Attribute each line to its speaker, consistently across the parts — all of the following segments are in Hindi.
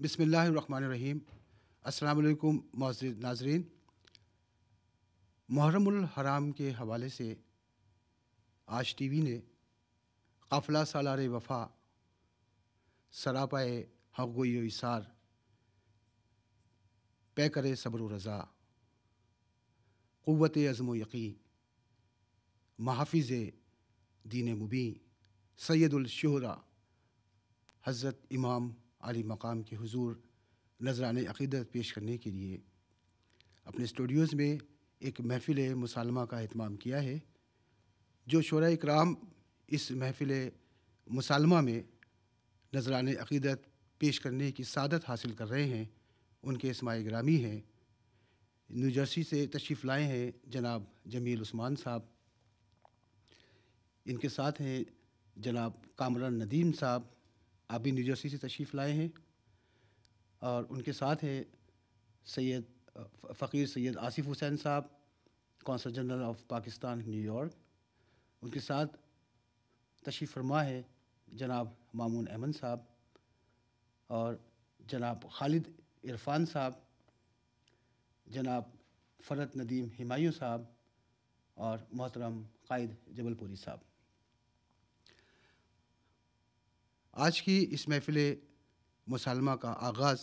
Speaker 1: बिसमीम अस्सलाम मोज़ नाजरीन। मुहर्रमुल हराम के हवाले से आज टीवी ने काफ़िला सालार वफ़ा, सरापाए हक़ोई इसार पे करे सब्र रज़ा, क़ुव्वत अज़म यकी महाफिज़ दीन मुबी सैदुलशहरा हज़रत इमाम आली मकाम के हुजूर नजरान अक़ीदत पेश करने के लिए। अपने स्टूडियोज़ में एक महफ़िल मुसालमा का अहतमाम किया है, जो शुरा कराम इस महफ़िल मुसालमा में नजरान अक़ीदत पेश करने की सादत हासिल कर रहे हैं। उनके इसमाय ग्रामी हैं। न्यू जर्सी से तशरीफ़ लाए हैं जनाब जमील उस्मान साहब। इनके साथ हैं जनाब कामरान नदीम साहब आप भी न्यू जर्सी से तशरीफ़ लाए हैं। और उनके साथ हैं सैयद फ़कीर सैयद आसिफ हुसैन साहब, consul general of Pakistan New York उनके साथ तशरीफ़ फरमा है जनाब मामून अहमद साहब और जनाब खालिद इरफान साहब, जनाब फ़रत नदीम हिमायूं साहब और मोहतरम कायद जबलपुरी साहब। आज की इस महफ़िल मुसालमा का आगाज़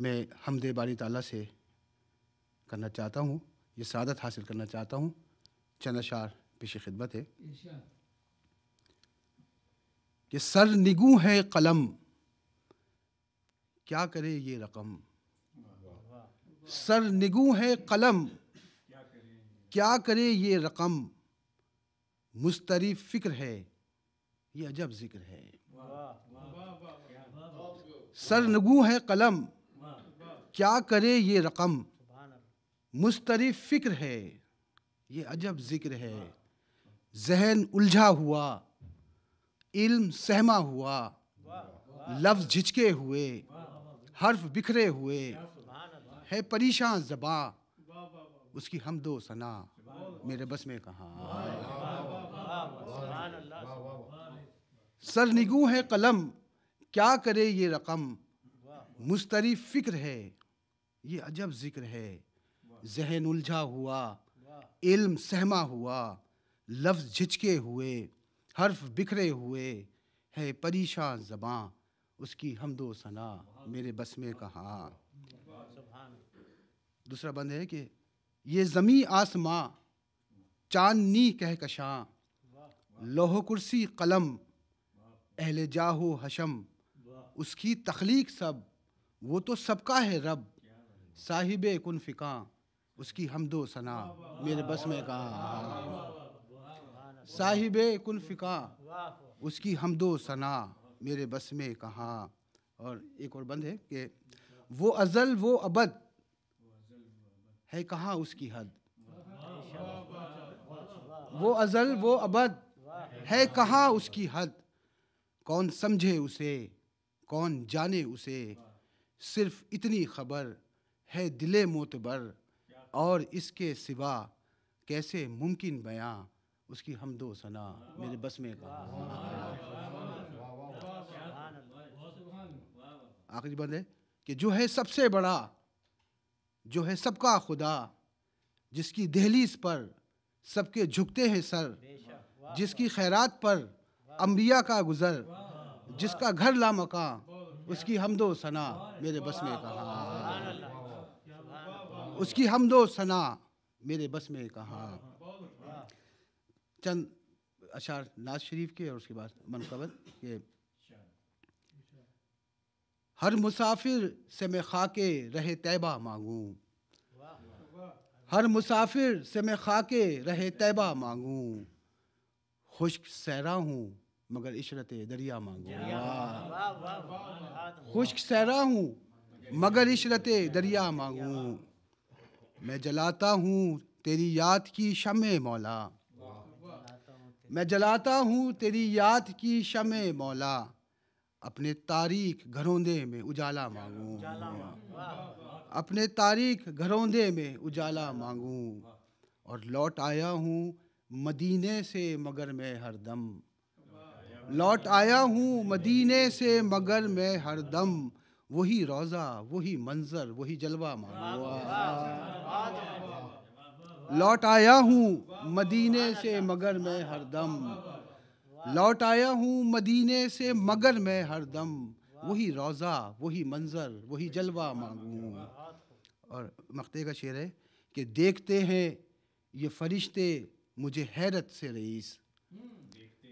Speaker 1: मैं हमद बारी ताला से करना चाहता हूँ ये सादत हासिल करना चाहता हूँ। चंद अशार पेश खिदमत है। कि सर निगू है कलम क्या करे ये रकम? सर निगू है कलम क्या करे ये रकम? मुस्तरी फ़िक्र है। ये अजब ज़िक्र है सर नगू है कलम क्या करे ये रकम मुस्तरफ फ़िक्र है ये अजब ज़िक्र है जहन उलझा हुआ इल्म सहमा हुआ लफ्ज झिझके हुए हर्फ बिखरे हुए है परेशान जबा उसकी हम दो सना मेरे बस में कहा सर निगू है कलम, क्या करे ये रकम? मुस्तरी फ़िक्र है, ये अजब ज़िक्र है। जहन उलझा हुआ, इल्म सहमा हुआ, लफ्ज़ झिझके हुए, हर्फ बिखरे हुए, है परेशान ज़बाँ उसकी हमदो सना, मेरे बस में कहा। दूसरा बंद है कि ये ज़मी आसमां, चांदनी कहकशां लोह कुर्सी कलम अहले जाहो हशम। उसकी तख्लीक सब वो तो सबका है रब। साहिब कन फ़िका उसकी हमदो सना। मेरे बस में कहा। साहिब कन फ़िका उसकी हमदो सना। मेरे बस में कहा। और एक और बंद है कि वो अज़ल वो अबद। है कहाँ उसकी हद? वो अज़ल वो अबद। है कहाँ उसकी हद? कौन समझे उसे, कौन जाने उसे। सिर्फ़ इतनी खबर है दिले मोतबर और इसके सिवा कैसे मुमकिन बयां, उसकी हम दो सना, मेरे बस में कहा आखिरी बंद है कि जो है सबसे बड़ा, जो है सबका खुदा, जिसकी दहलीज पर सबके झुकते हैं सर, जिसकी खैरात पर अम्बिया का गुज़र, जिसका घर ला मका उसकी हमदो सना, मेरे बस में कहा। उसकी हमदो सना, मेरे बस में कहा। चंद, अशार नाज शरीफ के और उसके बाद मनकबत के। हर मुसाफिर से मैं खाके रहे तैबा मांगूं। हर मुसाफिर से मैं खाके रहे तैबा मांगूं। खुश्क सहरा हूँ मगर इशरत दरिया मांगो। खुश्क सहरा हूँ मगर इशरत दरिया मांगू। मैं जलाता हूँ तेरी याद की शम मौला। मैं जलाता हूँ तेरी याद की शम मौला। अपने तारीख घरोंदे में उजाला मांगू। अपने तारीख घरोंदे में उजाला मांगू। और लौट आया हूँ मदीने से मगर मैं हरदम। लौट आया हूँ मदीने से, मगर मैं हरदम वही रोज़ा, वही मंजर, वही जलवा मांगूँगा। लौट आया हूँ मदीने से, मगर मैं हरदम लौट आया हूँ मदीने से, मगर मैं हरदम वही रोज़ा, वही मंजर, वही जलवा मांगूँ और मकते का शेर है कि देखते हैं ये फरिश्ते मुझे हैरत से रईस।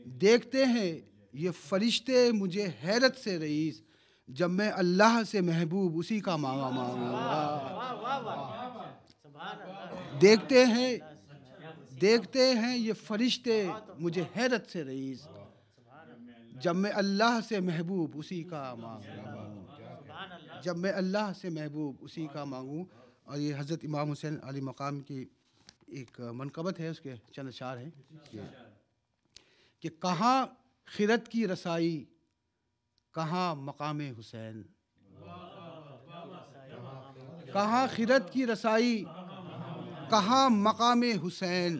Speaker 1: देखते हैं, ये फरिश्ते मुझे हैरत से रईस, जब मैं अल्लाह से महबूब उसी का मांगा मांगूँगा। देखते हैं देखते हैं, ये फरिश्ते मुझे हैरत से रईस, जब मैं अल्लाह से महबूब उसी का मांगूँ जब मैं अल्लाह से महबूब उसी का मांगूँ, और ये हज़रत इमाम हुसैन अली मकाम की एक मनकबत है, उसके चंद अशार हैं। कि कहाँ खिरत की रसाई, कहाँ मकाम हुसैन। कहाँ खिरत की रसाई, कहाँ मकाम हुसैन।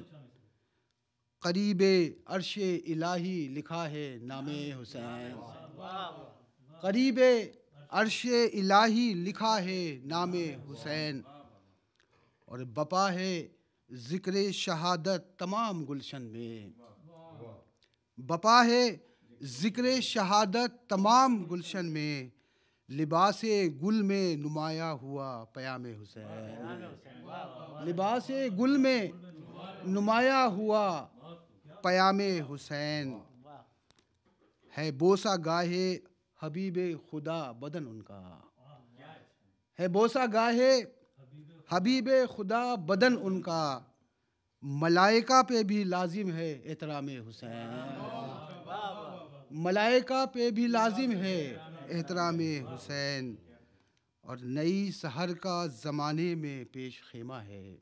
Speaker 1: करीब अरश इलाही लिखा है नाम हुसैन। करीब अरश इलाही लिखा है नाम हुसैन। और बपा है ज़िक्र शहादत तमाम गुलशन में। बपा है ज़िक्र शहादत तमाम गुलशन में, लिबास गुल में नुमाया हुआ पयाम हुसैन। लिबास गुल में नुमाया हुआ पयाम हुसैन। है बोसा गाहे हबीब खुदा बदन उनका। है बोसा गाहे हबीब खुदा बदन उनका। मलाइका पे भी लाजिम है एहतराम हुसैन। मलाइका पे भी लाजिम है एहतराम हुसैन। और नई सहर का ज़माने में पेश खेमा है।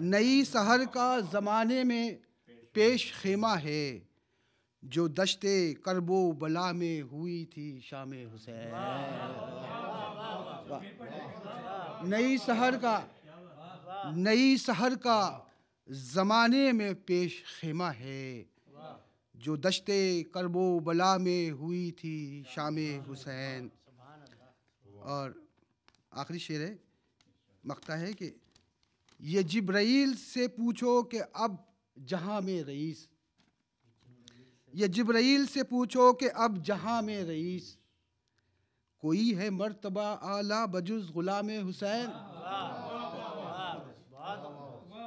Speaker 1: नई सहर का ज़माने में पेश खेमा है, जो दशते करबो बला में हुई थी शाम हुसैन। नई सहर का नई सहर का ज़माने में पेश खेमा है, जो दशते करबो बला में हुई थी शाम हुसैन। और आखिरी शेर है, मकता है कि ये जिब्राइल से पूछो कि अब जहाँ में रईस। ये जिब्राइल से पूछो कि अब जहाँ में रईस। कोई है मर्तबा आला बजुज गुलाम हुसैन?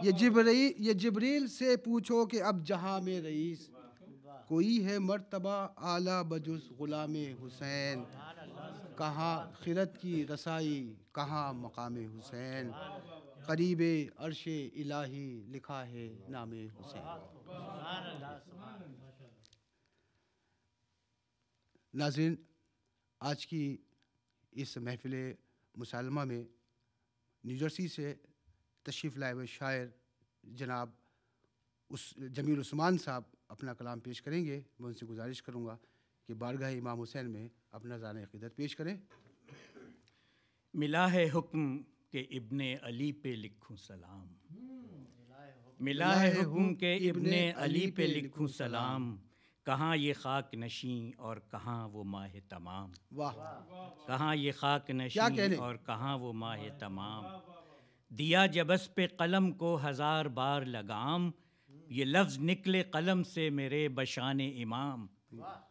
Speaker 1: ये जिब्राइल ये जिब्रील से पूछो कि अब जहाँ में रईस, कोई है मर्तबा आला बजुज गुलाम हुसैन? कहाँ खिरत की रसाई, कहाँ मकाम हुसैन? करीब अरश इलाही लिखा है नाम हुसैन। नाजिन आज की इस महफिल मुसालमा में, न्यूजर्सी से तशरीफ़ लाए हुए शायर जनाब उस जमील उस्मान साहब अपना कलाम पेश करेंगे। मैं उनसे गुजारिश करूँगा कि बारगाह इमाम हुसैन में अपना ज़ान अकीदत पेश करें।
Speaker 2: मिला है हुक्म के इब्ने अली पे लिखूं सलाम। मिला है हुक्म के इब्ने अली पे लिखूं सलाम। कहाँ ये खाक नशी और कहाँ वो माह तमाम।
Speaker 1: वाह।
Speaker 2: कहाँ ये खाक नशी और कहाँ वो माह तमाम। दिया जबस पे कलम को हज़ार बार लगाम ये लफ्ज़ निकले कलम से मेरे बशान इमाम।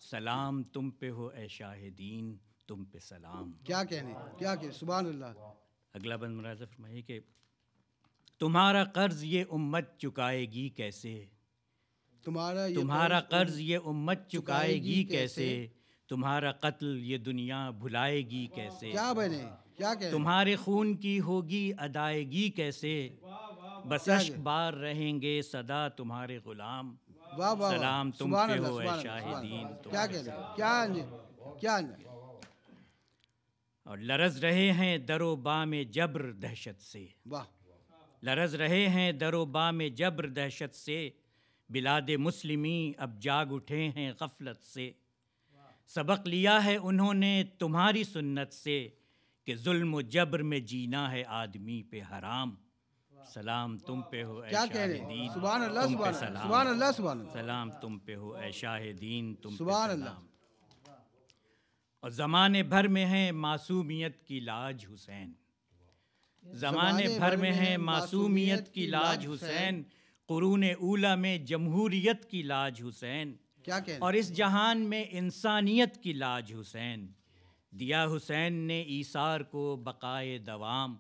Speaker 2: सलाम तुम पे हो ए शाहिदीन तुम पे सलाम।
Speaker 1: क्या कहने? क्या कहने सुबह अल्लाह
Speaker 2: अगला बंद मुराजा फरमाइए कि तुम्हारा कर्ज ये उम्मत चुकाएगी कैसे?
Speaker 1: तुम्हारा
Speaker 2: तुम्हारा कर्ज ये उम्मत चुकाएगी कैसे? तुम्हारा कत्ल ये दुनिया भुलाएगी कैसे?
Speaker 1: क्या बने? क्या कहने
Speaker 2: तुम्हारे खून की होगी अदायगी कैसे? बसश बार रहेंगे सदा तुम्हारे गुलाम।
Speaker 1: वाह वाह
Speaker 2: सलाम तुम पे हो शाहिदीन
Speaker 1: क्या कहने क्या क्या
Speaker 2: और लरज रहे हैं दरो बा में जब्र दहशत से।
Speaker 1: वाह।
Speaker 2: लरज रहे हैं दरो बा में जब्र दहशत से। बिलाद मुस्लिमी अब जाग उठे हैं गफलत से। सबक लिया है उन्होंने तुम्हारी सुन्नत से। कि जुल्म जबर में जीना है आदमी पे हराम। सलाम तुम पे हो
Speaker 1: सुबह अल्लाह सुबह सुबह अल्लाह सुबह
Speaker 2: सलाम। तुम पे हो ऐ दीन तुम
Speaker 1: सुबह अल्लाह
Speaker 2: और ज़माने भर में है मासूमियत की लाज हुसैन। ज़माने भर में है मासूमियत की लाज हुसैन। कुरून ऊला में जमहूरियत की लाज हुसैन।
Speaker 1: क्या कह
Speaker 2: और इस जहान में इंसानियत की लाज हुसैन। दिया हुसैन ने ईसार को बकाए दवाम।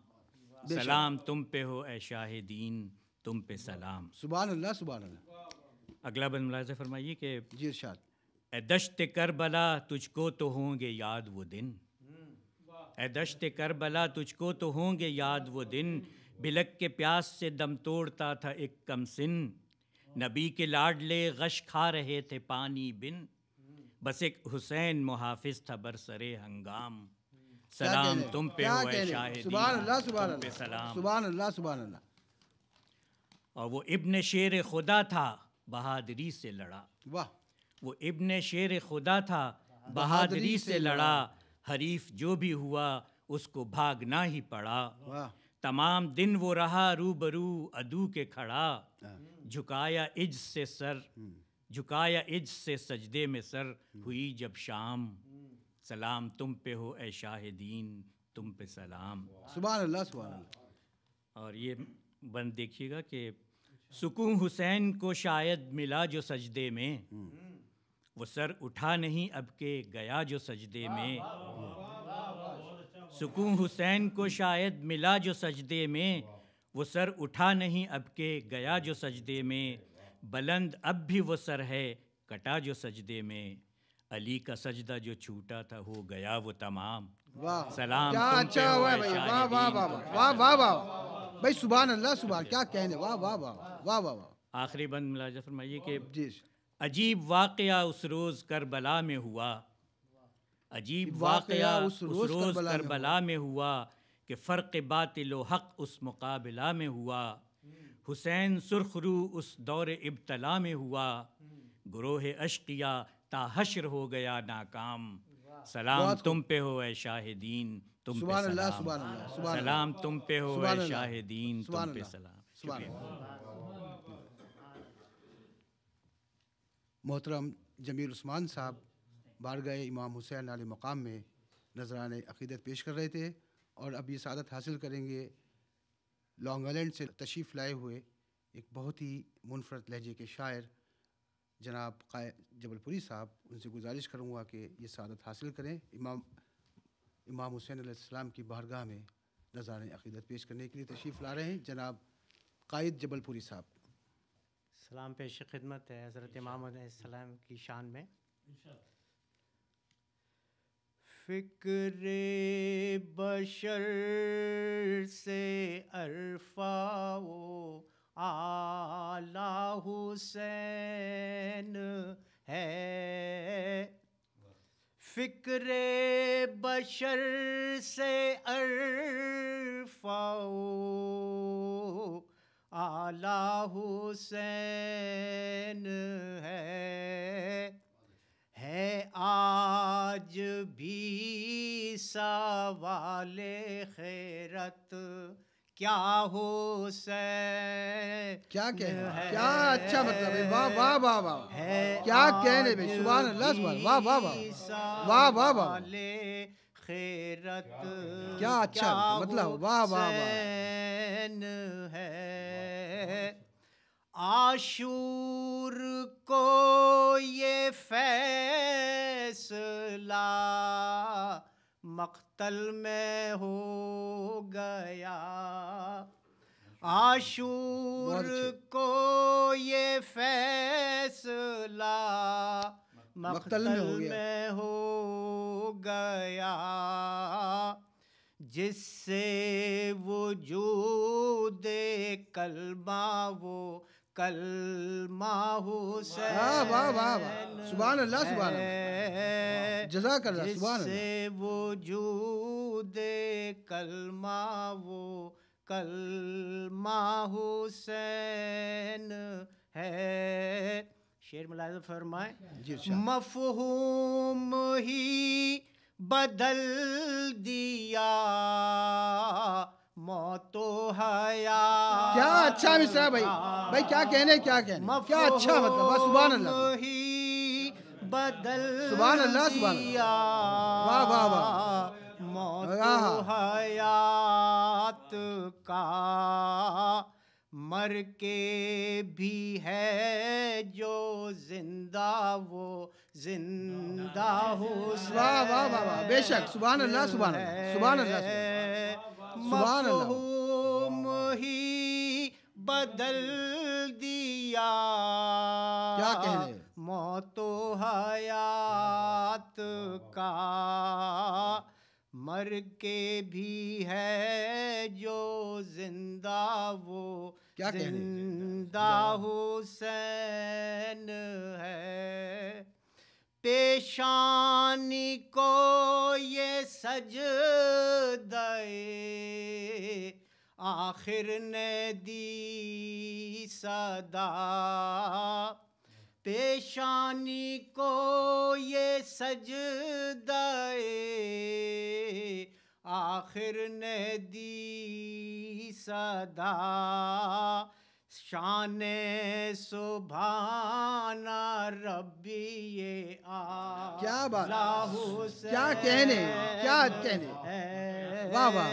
Speaker 2: सलाम तुम पे हो ए शाहिदीन तुम पे सलाम।
Speaker 1: सुबह अल्लाह सुबह अल्लाह
Speaker 2: अगला बन मुलाजा फरमाइए कि
Speaker 1: जी इरशाद।
Speaker 2: ए दश्त करबला तुझको तो होंगे याद वो दिन। ए दश्त करबला तुझको तो होंगे याद वो दिन। बिलक के प्यास से दम तोड़ता था एक कम सिन। नबी के लाडले गश खा रहे थे पानी बिन। बस एक हुसैन मुहाफिज था बरसरे हंगाम। सलाम तुम पे
Speaker 1: अल्लाह अल्लाह सलाम सुबह अल्लाह सुबह अल्लाह
Speaker 2: और वो इब्न शेर खुदा था बहादुरी से लड़ा।
Speaker 1: वाह।
Speaker 2: वो इब्न शेर खुदा था बहादुरी से लड़ा। हरीफ जो भी हुआ उसको भागना ही पड़ा। तमाम दिन वो रहा रूबरू अदू के खड़ा। हाँ। झुकाया इज़ से सर। हम्म। झुकाया इज़ से सजदे में सर हुई जब शाम। सलाम तुम पे हो ए शाहिदीन तुम पे सलाम।
Speaker 1: सुबह अल्लाह सुबह
Speaker 2: और ये बंद देखिएगा कि सुकून हुसैन को शायद मिला जो सजदे में। वो सर उठा नहीं अब के गया जो सजदे में। सुकून हुसैन को शायद मिला जो सजदे में। वो सर उठा नहीं अब के गया जो सजदे में। बुलंद अब भी वो सर है कटा जो सजदे में। अली का सजदा जो छूटा था हो गया वो तमाम। सलाम
Speaker 1: क्या अच्छा हुआ भाई वाह वाह वाह वाह वाह वाह। भाई सुबह अल्लाह सुबह क्या कहने वाह वाह वाह वाह वाह वाह।
Speaker 2: आखिरी बंद मुलाजा फरमाइए कि अजीब वाक़या उस रोज़ करबला में हुआ। अजीब वाक़या उस रोज़ करबला में हुआ। कि फ़र्क बातिल हक़ उस मुकाबला में हुआ। हुसैन सुरखरू उस दौर इब्तला में हुआ। ग्रोह अशकिया ताहशर हो गया नाकाम। सलाम तुम पे हो ए शाहिदीन तुम पे सलाम। सलाम तुम पे हो ए शाहिदीन तुम पे सलाम।
Speaker 1: मोहतरम जमील उस्मान साहब बारगाह इमाम हुसैन आल मकाम में नजरान अकीदत पेश कर रहे थे और अब ये सादत हासिल करेंगे लॉन्ग आइलैंड से तशरीफ़ लाए हुए एक बहुत ही मुनफरद लहजे के शायर जनाब काय जबलपुरी साहब उनसे गुजारिश करूँगा कि ये सादत हासिल करें। इमाम इमाम हुसैन आसमाम की बारगाह में नज़ार अकीदत पेश करने के लिए तशरीफ़ ला रहे हैं। जनाब कायद जबलपुरी साहब।
Speaker 3: सलाम पेश खिदमत है हज़रत इमाम की शान में। फ़िक्र बशर से अरफाओ आला हुसैन है। फ़िक्र बशर से अरफाओ आला हुसैन है। है आज भी सवाले खैरत क्या हो से
Speaker 1: क्या कह क्या अच्छा मतलब है वाह वाह वाह वाह है क्या कहने में सुबह अल्लाह वाह वाह वाह वाह वाह वाह
Speaker 3: खैरत
Speaker 1: क्या अच्छा मतलब वाह वाह
Speaker 3: वाह है आशूर को ये फैसला मख्तल में हो गया। आशूर को ये फैसला मख्तल में हो गया, में हो गया। जिससे वजूद कलमा वो कलमा हुसैन
Speaker 1: वाह वाह वाह सुभान अल्लाह जजाक अल्लाह। सुभान
Speaker 3: जिससे वजूद कलमा वो कलमा हुसैन है। शेर मुलाज फरमाए मफहूम ही बदल दिया। मौतो हया
Speaker 1: क्या अच्छा मिश्रा भाई। भाई क्या कहने क्या कहने? क्या अच्छा मतलब? बस सुबह अल्लाह।
Speaker 3: बदल
Speaker 1: सुबह अल्लाह सुबह वाह वाह वाह।
Speaker 3: मौत हयात का मर के भी है जो ज़िंदा वो ज़िंदा हो
Speaker 1: वाह वाह वाह वाह। बेशक सुबह अल्लाह सुबह सुबह अल्लाह।
Speaker 3: अल्लाह ही बदल दिया।
Speaker 1: क्या कहने
Speaker 3: मौतो हयात का मर के भी है जो ज़िंदा वो
Speaker 1: क्या
Speaker 3: ज़िंदा हुसैन है। पेशानी को ये सज दे आखिर ने दी सदा। पेशानी को ये सज दे आखिर ने दी सदा। शान सुभाना रबी ये आ
Speaker 1: क्या बात। क्या कहने क्या कहने। वाह वाह।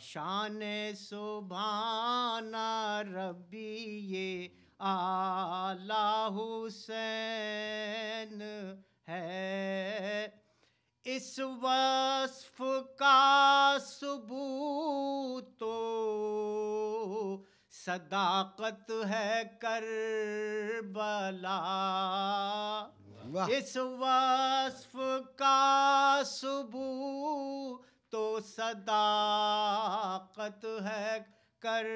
Speaker 3: शान सुभाना रबी ये आला हुसैन है। इस वस्फ का सबूत तो सदाकत है कर बला इस वस्फ का सुबू तो सदाकत है कर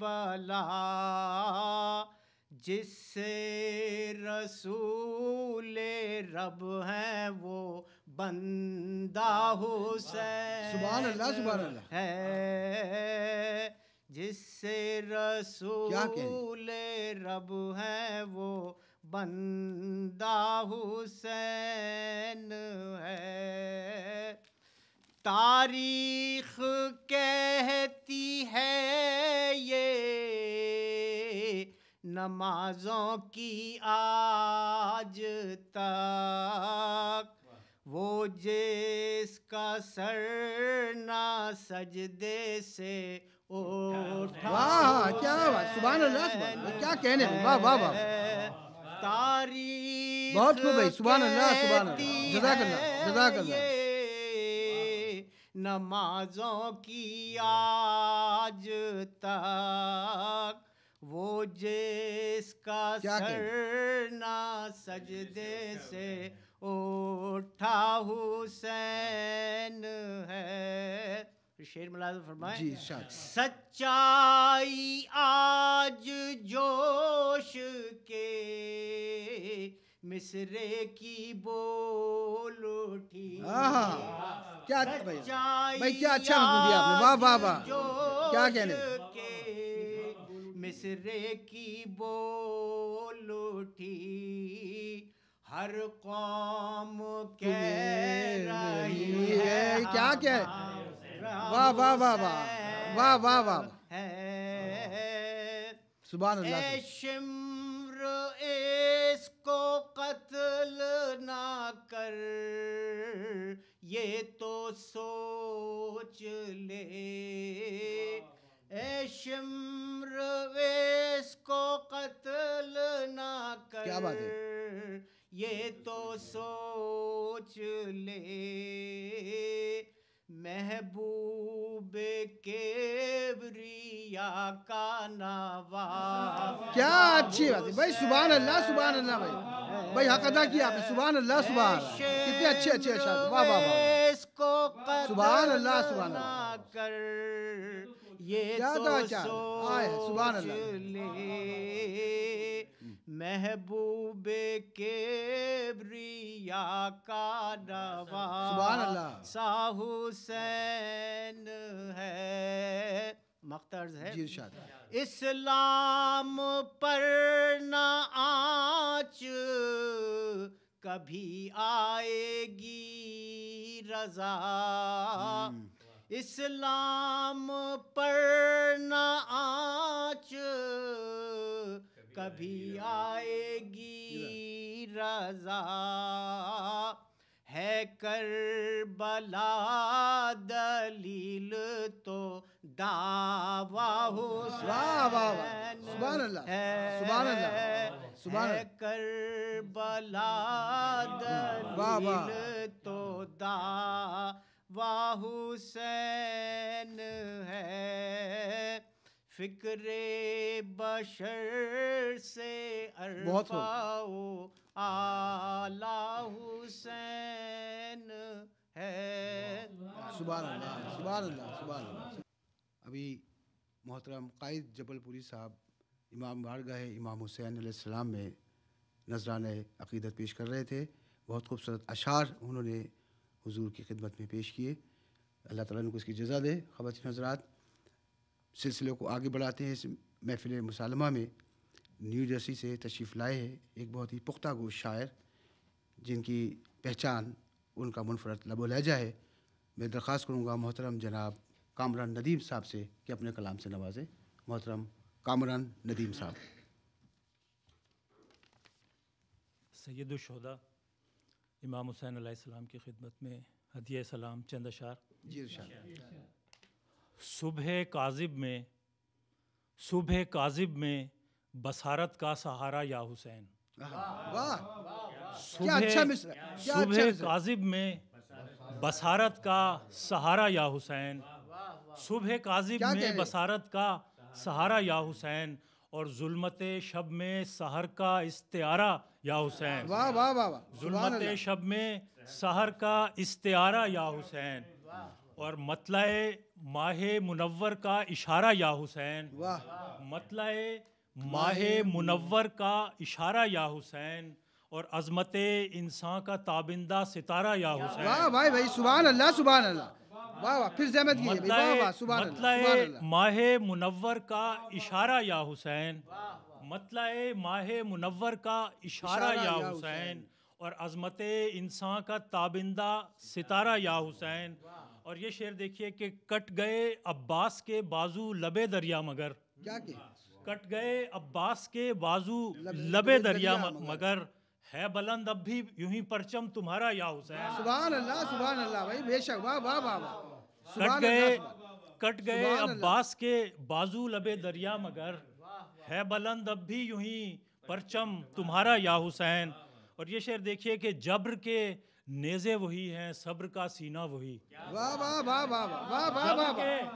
Speaker 3: बला जिससे रसूल रब है वो बंदा हुसैन
Speaker 1: सुभान अल्लाह सुभान अल्लाह।
Speaker 3: है। जिससे रसूल रब है वो बंदा हुसैन है। तारीख कहती है ये नमाजों की आज तक। वो जिसका सर ना सजदे से
Speaker 1: वाह क्या बात सुबह अल्लाह क्या कहने वाह वाह वाह।
Speaker 3: तारीख
Speaker 1: बहुत खूब भाई सुबह अल्लाह सुबह जजाक अल्लाह जजाक अल्लाह
Speaker 3: नमाजों की आज तक वो जिसका सर ना सजदे से उठा हुसैन है शेर मुलाजम फरमाए सच्चाई आज जोश के मिसरे की बोल उठी।
Speaker 1: क्या भाई। भाई क्या अच्छा दिया आपने। वाह वाह वाह। क्या कहने
Speaker 3: मिसरे की बोल उठी। हर कौम कह रही है।
Speaker 1: क्या क्या वाह वाह वाह वाह। वाह वाह वाह। सुबह
Speaker 3: शिम्र इसको कत्ल ना कर। ये तो सोच ले। शिम्र इसको कत्ल ना कर।
Speaker 1: क्या बात है?
Speaker 3: ये तो सोच ले। महबूब केवरिया का नवा
Speaker 1: क्या अच्छी बात है। भाई सुबह अल्लाह सुबह अल्लाह भाई। भाई हक अदा किया आपने। सुबह अल्लाह सुबह कितने अच्छे अच्छे अच्छा वाह वाह वाह।
Speaker 3: इसको
Speaker 1: सुबह अल्लाह सुबह
Speaker 3: कर। ये तो सुबह अल्लाह महबूब केवरिया का नवा सा हुसैन है। मख्तर्ज है। इस्लाम पर न आँच कभी आएगी रजा। इस्लाम पर न आ कभी आएगी रजा। है कर बला दलील तो दावा
Speaker 1: है।
Speaker 3: कर बला दलील तो दावा हुसैन है। फिक्रे बशर से अरफाओ आला हुसैन है।
Speaker 1: सुबह अल्लाह सुबह अल्लाह सुबह अल्लाह अभी मोहतरम कायद जबलपुरी साहब इमाम बारगाह इमाम हुसैन सलाम में नजरान अकीदत पेश कर रहे थे। बहुत खूबसूरत अशार उन्होंने हुजूर की खिदमत में पेश किए। अल्लाह ताला उनको इसकी जजा दे ख़बर हजरात सिलसिले को आगे बढ़ाते हैं इस महफिल मुसालमा में। न्यू जर्सी से तशरीफ़ लाए हैं एक बहुत ही पुख्ता गोश शायर जिनकी पहचान उनका मुनफरद लब लहजा है। मैं दरख्वास्त करूँगा मोहतरम जनाब कामरान नदीम साहब से कि अपने कलाम से नवाजें। मोहतरम कामरान नदीम साहब।
Speaker 4: सैदुलशहदा इमाम हुसैन सलाम की खिदमत में हदिया सलाम चंद अशार।
Speaker 1: जी
Speaker 4: सुबह काजिब में सुबह काजिब में बसारत का सहारा या हुसैन।
Speaker 1: सुबह अच्छा
Speaker 4: सुबह अच्छा काजिब में बसारत का सहारा या हुसैन। सुबह काजिब में बसारत का सहारा या हुसैन। और जुल्मत शब में सहर का इस्तारा या हुसैन।
Speaker 1: वाह वाह वाह
Speaker 4: जुल्मत शब में सहर का इस्तारा या हुसैन। और मतला माह मुनवर का इशारा या हुसैन मतला माह मुनवर का इशारा या हुसैन और अजमत इंसान का ताबिंदा सितारा या हुसैन
Speaker 1: वाह भाई भाई सुबह अल्लाह सुबह अल्लाह वाह वाह फिर जहमत की
Speaker 4: मतलब माह मुनवर का इशारा या हुसैन मतलब माह मुनवर का इशारा या हुसैन और अजमत इंसान का ताबिंदा सितारा या हुसैन और ये शेर देखिए कि कट गए अब्बास के बाजू लबे दरिया मगर।
Speaker 1: क्या के?
Speaker 4: कट गए अब्बास के बाजू लबे दरिया मगर। है बुलंद अब भी यूँ ही परचम तुम्हारा या हुसैन।
Speaker 1: सुभान अल्लाह सुभान अल्लाह भाई बेशक वाह वाह वाह
Speaker 4: कट गए कट गए अब्बास के बाजू लबे दरिया मगर। है बुलंद अब भी यूँ ही परचम तुम्हारा या हुसैन। और ये शेर देखिए कि जब्र के नेजे वही हैं सब्र का सीना वही।
Speaker 1: वाह वाह वाह वाह वाह वाह वाह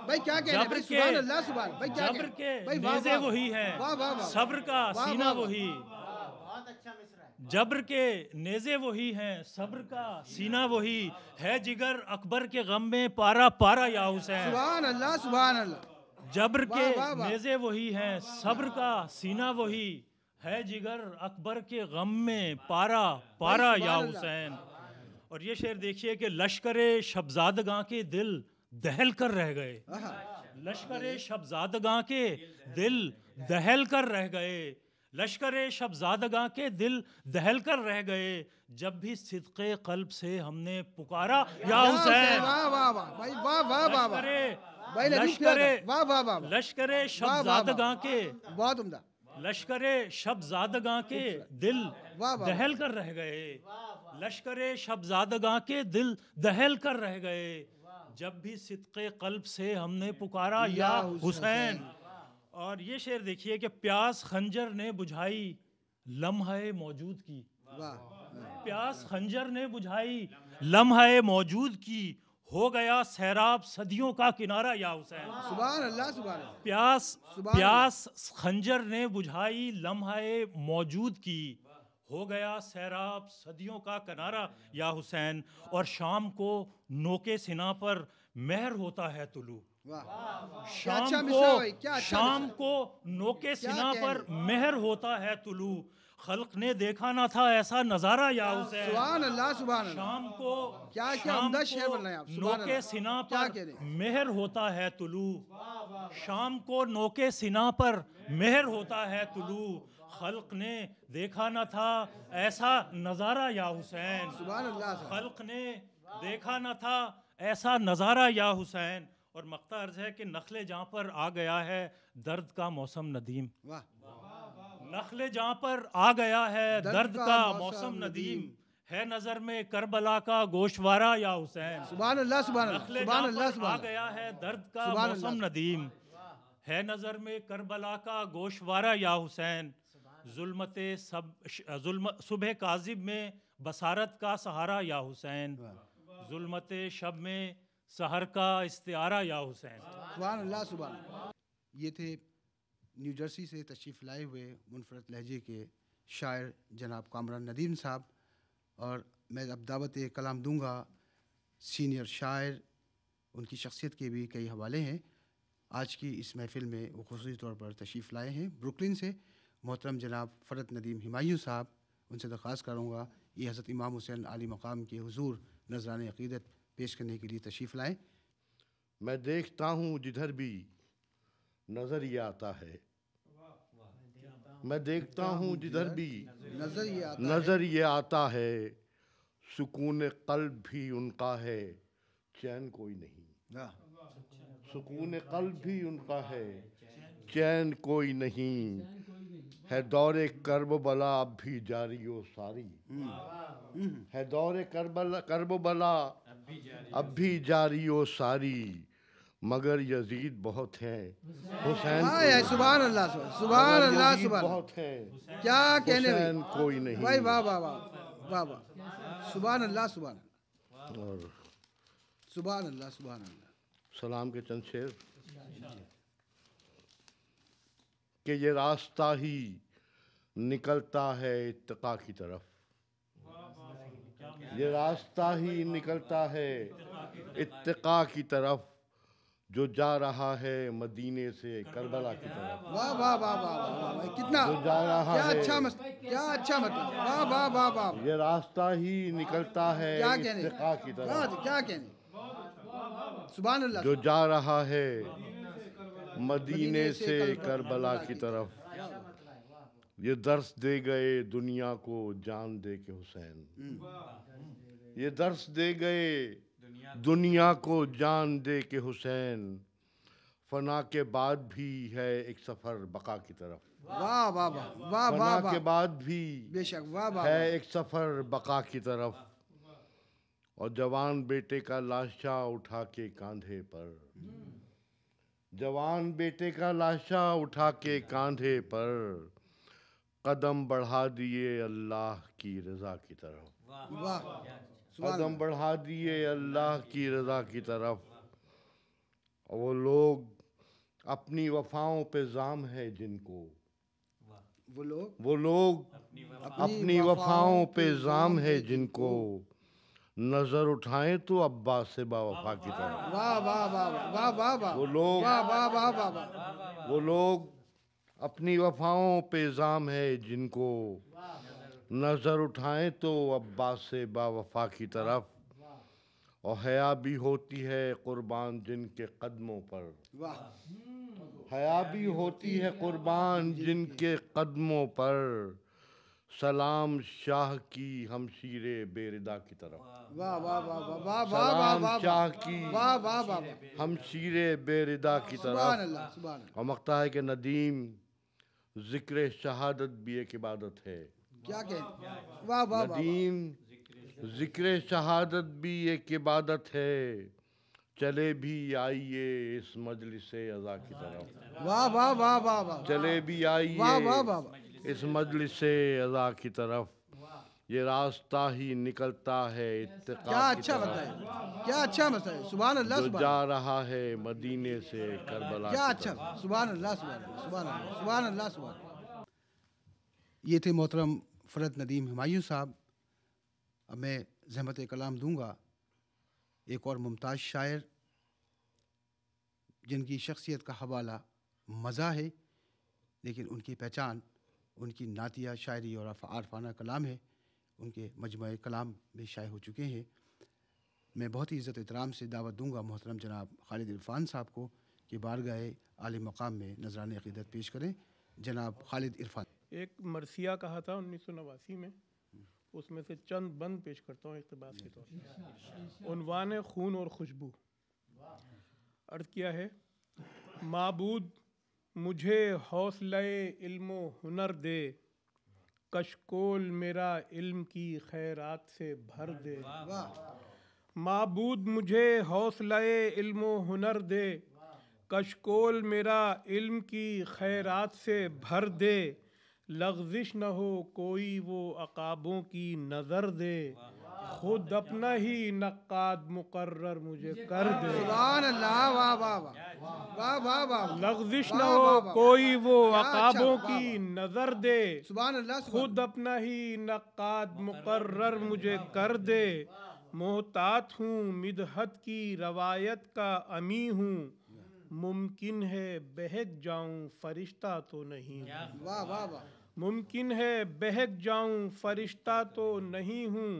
Speaker 1: भाई क्या कह रहे सुभान अल्लाह सुभान। भाई क्या
Speaker 4: जब्र के नेजे वही। हैं सब्र का सीना वही जब्र के नेजे वही हैं सब्र का सीना वही। है जिगर अकबर के गम में पारा पारा या हुसैन
Speaker 1: सुभान अल्लाह सुभान अल्लाह।
Speaker 4: जब्र के नेजे वही हैं सब्र का सीना वही। है जिगर अकबर के गम में पारा पारा या हुसैन और ये शेर देखिए कि लश्कर शबजादगा के दिल दहल कर रह गए लश्कर शबजादगा के दिल दहल कर रह गए लश्कर शबजादगा के दिल दहल कर रह गए जब भी सिद्के कल्ब से हमने पुकारा या हुसैन लश्कर लश्कर शबजादगा के
Speaker 1: बहुत उम्दा
Speaker 4: लश्कर शबजादगा के दिल दहल कर रह गए लश्कर शबजादगा के दिल दहल कर रह गए। जब भी सिद्के कल्ब से हमने पुकारा या हुसैन। और ये शेर देखिए कि प्यास खंजर ने बुझाई लम्हे मौजूद की। प्यास खंजर ने बुझाई लम्हे मौजूद की। हो गया सैराब सदियों का किनारा या हुसैन।
Speaker 1: सुबह अल्लाह सुबह
Speaker 4: प्यास प्यास खंजर ने बुझाई लम्हे मौजूद की। हो गया सैराब सदियों का किनारा या हुसैन और शाम को नोके सिना पर मेहर होता है तुलू। शाम
Speaker 1: अच्छा
Speaker 4: को अच्छा शाम को नोके सिना पर मेहर होता है तुलू। खल्क ने देखा ना था ऐसा नज़ारा या उसे
Speaker 1: अल्लाह सुभान
Speaker 4: शाम को
Speaker 1: क्या क्या बोल रहे आप
Speaker 4: नोके सिना पर मेहर होता है तुलू। शाम को नोके सिना पर मेहर होता है तुलू। खल्क ने देखा ना था ऐसा नज़ारा या हुसैन। खल्क ने देखा ना था ऐसा नज़ारा या हुसैन। और मकता अर्ज़ है कि नखले जहाँ पर आ गया है दर्द का मौसम नदीम। नखले जहाँ पर आ गया है दर्द का मौसम नदीम। है नज़र में करबला का गोशवारा या हुसैन।
Speaker 1: सुबह अल्लाह सुबह अल्लाह
Speaker 4: आ गया है दर्द का मौसम नदीम। है नज़र में करबला का गोशवारा या हुसैन। जुल्मत सब जुल्म सुबह काजिब में बसारत का सहारा या हुसैन। जुल्मत शब में सहर का इस्तारा या हुसैन।
Speaker 1: सुबह अल्लाह सुबह ये थे न्यू जर्सी से तशरीफ़ लाए हुए मुनफरद लहजे के शायर जनाब कामरान नदीम साहब और मैं अब दावत कलाम दूँगा। सीनियर शायर उनकी शख्सियत के भी कई हवाले हैं। आज की इस महफ़िल में वो खसूस तौर पर तशरीफ़ लाए हैं ब्रुकलिन से। मोहतरम जनाब फ़रत नदीम हिमायूं साहब उनसे दरख्वास्त करूँगा ये हज़रत इमाम हुसैन आली मकाम के हुजूर नजरान अकीदत पेश करने के लिए तशरीफ़ लाएँ।
Speaker 5: मैं देखता हूँ जिधर भी नज़र ये आता है। मैं देखता हूँ जिधर भी
Speaker 1: नज़र ये आता
Speaker 5: नज़र ये आता है। सुकून कल्ब भी उनका है चैन कोई नहीं। सुकून कल्ब भी उनका है चैन कोई नहीं। है दौरे करब बला अब भी जारी हो सारी। है दौरे करबला करब बला अब भी जारी हो सारी। मगर यजीद बहुत हैं। हुसैन
Speaker 1: सुबह अल्लाह सुबह अल्लाह सुबह
Speaker 5: बहुत हैं।
Speaker 1: क्या कहने
Speaker 5: हुसैन कोई नहीं।
Speaker 1: भाई वाह वाह वाह वाह वाह। सुबह अल्लाह सुबह
Speaker 5: और
Speaker 1: सुबह अल्लाह सुबह अल्लाह
Speaker 5: सलाम के चंद शेर। कि ये रास्ता ही निकलता है इतका की तरफ़। ये रास्ता ही निकलता है इतका की तरफ़ जो जा रहा है मदीने से करबला की तरफ़।
Speaker 1: वाह वाह वाह वाह वाह कितना
Speaker 5: जो जा रहा
Speaker 1: क्या
Speaker 5: है
Speaker 1: अच्छा मस, क्या अच्छा मतलब वाह वाह वाह वाह।
Speaker 5: ये रास्ता ही निकलता है
Speaker 1: कहने
Speaker 5: की तरफ़।
Speaker 1: क्या कहने। सुबह अल्लाह
Speaker 5: जो जा रहा है मदीने से करबला की तरफ़। ये दर्श दे गए दुनिया को जान दे के हुसैन। ये दर्श दे गए दुनिया को जान दे के हुसैन। फना के बाद भी है एक सफ़र बका की तरफ़।
Speaker 1: वाह वाह वाह वाह
Speaker 5: फना
Speaker 1: वाह।
Speaker 5: के बाद भी
Speaker 1: बेशक वाह वाह
Speaker 5: है एक सफ़र बका की तरफ़। और जवान बेटे का लाशा उठा के कांधे पर। जवान बेटे का लाशा उठा के कांधे पर कदम बढ़ा दिए अल्लाह की रजा की तरफ़।
Speaker 1: वाह।
Speaker 5: कदम बढ़ा दिए अल्लाह की रजा की तरफ़। और वो लोग अपनी वफाओं पे जाम है जिनको।
Speaker 1: वो लोग?
Speaker 5: वो लोग अपनी वफाओं पे जाम है जिनको। नज़र उठाएँ तो अब्बास से बावफा की तरफ़
Speaker 1: वाह वाह वाह वाह वाह वाह।
Speaker 5: वो लोग
Speaker 1: वाह वाह वाह वाह वाह।
Speaker 5: वो लोग अपनी वफाओं पे जाम है जिनको। नज़र उठाएँ तो अब्बास से बावफा की तरफ़। और हया भी होती है कुर्बान जिनके कदमों पर। हया भी होती है कुर्बान जिनके कदमों पर। सलाम शाह की हमशीरे बेरदा की तरफ़
Speaker 1: वाह वाह वाह वाह वाह वाह वाह वाह
Speaker 5: शाह की
Speaker 1: वाह वाह वाह
Speaker 5: हमशीरे बेरदा की तरफ़ और मकता है कि नदीम ज़िक्र शहादत भी एक इबादत है
Speaker 1: क्या कहें वाह वाह
Speaker 5: नदीम ज़िक्र शहादत भी एक इबादत है चले भी आइए इस मजलिस अज़ा की तरफ़
Speaker 1: वाह वाह वाह वाह
Speaker 5: चले भी
Speaker 1: वाह वाह वाह वाह
Speaker 5: इस मजलिस अज़ा की तरफ़। ये रास्ता ही निकलता है
Speaker 1: क्या अच्छा बताया क्या अच्छा बताया सुभान अल्लाह
Speaker 5: जो जा रहा है मदीने से करबला
Speaker 1: क्या अच्छा। सुभान अल्लाह सुभान अल्लाह सुभान अल्लाह सुभान ये थे मोहतरम फ़रत नदीम हुमायूं साहब। अब मैं जहमत कलाम दूँगा एक और मुमताज़ शायर जिनकी शख्सियत का हवाला मज़ा है लेकिन उनकी पहचान उनकी नातिया, शायरी और आरफाना कलाम है। उनके मजमू कलाम भी शाये हो चुके हैं। मैं बहुत ही इज़्ज़त एहतराम से दावत दूँगा मोहतरम जनाब खालिद इरफान साहब को कि बारगाह आल मकाम में नजरान अकीदत पेश करें। जनाब खालिद इरफान।
Speaker 6: एक मरसिया कहा था उन्नीस सौ नवासी में। उसमें से चंद बंद पेश करता हूँ इकतबास के तौर पर खून और खुशबू। अर्ज़ किया है, माबूद मुझे हौसले, इल्म, हुनर दे। कशकोल मेरा इल्म की खैरात से भर दे। माबूद मुझे हौसले, इल्म, हुनर दे। कशकोल मेरा इल्म की खैरात से भर दे। लफ्जिश न हो कोई वो अकाबों की नज़र दे। खुद अपना ही नक्काद मुकर्र मुझे कर दे।
Speaker 3: अल्लाह वाह वाह वाह। वाह वाह
Speaker 6: लफ्जिश न हो कोई वो अकाबों की नज़र दे।
Speaker 3: अल्लाह
Speaker 6: खुद अपना ही नक्काद मुकर्र मुझे कर दे। मोहतात हूँ मिदहत की रवायत का अमी हूँ। मुमकिन है बहक जाऊँ फरिश्ता तो नहीं
Speaker 3: वाह वाह वाह।
Speaker 6: मुमकिन है बहक जाऊँ फरिश्ता तो नहीं हूँ।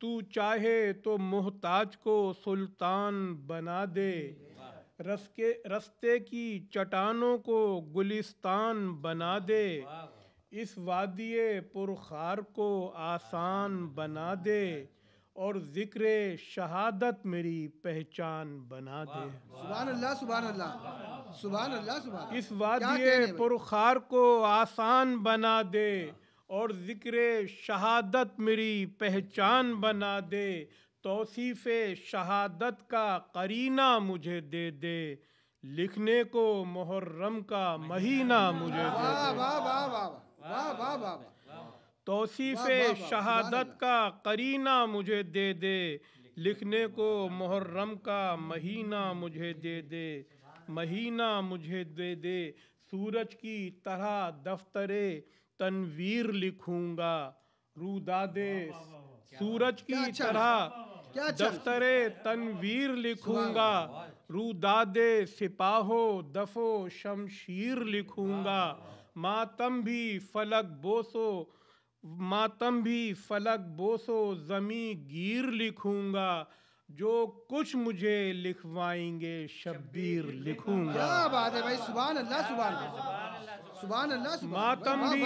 Speaker 6: तू चाहे तो मोहताज को सुल्तान बना दे। रस्के रस्ते की चट्टानों को गुलिस्तान बना दे। इस वादिय पुरखार को आसान बना दे और ज़िक्र शहादत मेरी पहचान बना दे।
Speaker 3: सुभान अल्लाह सुभान अल्लाह सुभान अल्लाह सुभान
Speaker 6: इस वादिय पुरखार को आसान बना दे और ज़िक्र शहादत मेरी पहचान बना दे तोसीफ़ शहादत का करीना मुझे दे दे लिखने को मुहर्रम का महीना मुझे दे
Speaker 3: दे।
Speaker 6: तोसीफ़ शहादत का करीना मुझे दे दे लिखने को मुहर्रम का महीना मुझे दे दे महीना मुझे दे दे सूरज की तरह दफ्तरे तनवीर लिखूँगा। रूदादे सूरज की अच्छा तरह दफ्तरे तनवीर लिखूँगा। रूदादे सिपाहो दफो शमशीर लिखूँगा। मातम भी फलक बोसो मातम भी फलक बोसो जमी गिर लिखूँगा। जो कुछ मुझे लिखवाएँगे शब्बीर लिखूँगा।
Speaker 3: क्या बात है भाई सुबह अल्लाह सुबह
Speaker 6: मातम भी।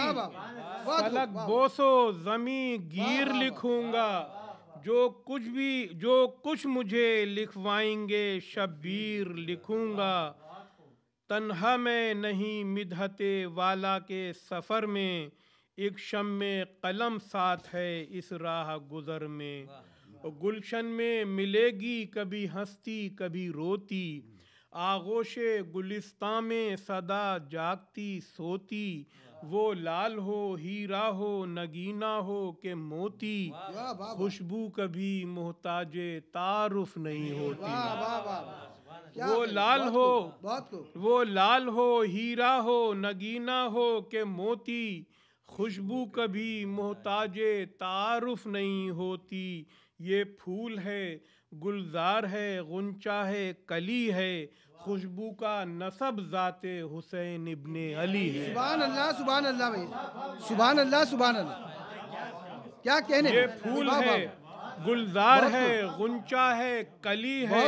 Speaker 6: फलक बोसो जमी गिर लिखूँगा। जो कुछ भी जो कुछ मुझे लिखवाएँगे शब्बीर लिखूँगा। तन्हा में नहीं मिधते वाला के सफ़र में एक शम में कलम साथ है इस राह गुज़र में। गुलशन में मिलेगी कभी हंसती कभी रोती। आगोश गुलिस्तां में सदा जागती सोती। वो लाल हो हीरा हो नगीना हो के मोती। खुशबू कभी मोहताज तारुफ नहीं होती। वो लाल हो वो लाल हो हीरा हो नगीना हो के मोती। खुशबू कभी मोहताज तारुफ नहीं होती। ये फूल है गुलजार है गुंचा है कली है खुशबू का नसब जाते हुसैन इब्ने अली है।
Speaker 3: सुबहान अल्लाह सुबहान अल्लाह भाई। सुबहान अल्लाह सुबहान अल्लाह क्या कहने
Speaker 6: ये फूल है गुलजार है गुंचा है कली है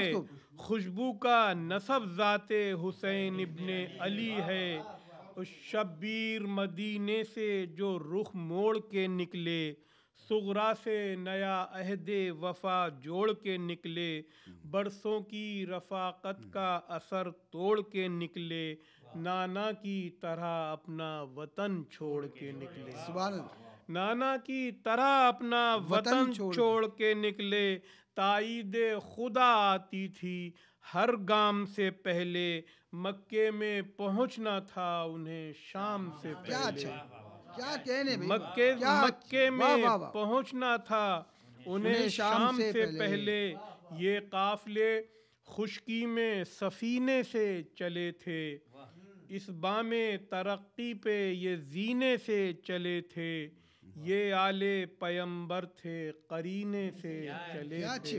Speaker 6: खुशबू का नसब जाते हुसैन इब्ने अली है। उस शब्बीर मदीने से जो रुख मोड़ के निकले सुगरा से नया अहद वफा जोड़ के निकले। बरसों की रफाकत का असर तोड़ के निकले। नाना की तरह अपना वतन छोड़ के निकले। नाना की तरह अपना वतन छोड़ के। निकले। ताइद खुदा आती थी हर गाँव से पहले। मक्के में पहुँचना था उन्हें शाम से पहले।
Speaker 3: क्या कहने
Speaker 6: मक्के मक्के में पहुँचना था। उन्हें शाम से, पहले। ये काफले खुशकी में सफीने से चले थे। इस बामे तरक्की पे ये जीने से चले थे। ये आले पयंबर थे करीने से चले थे।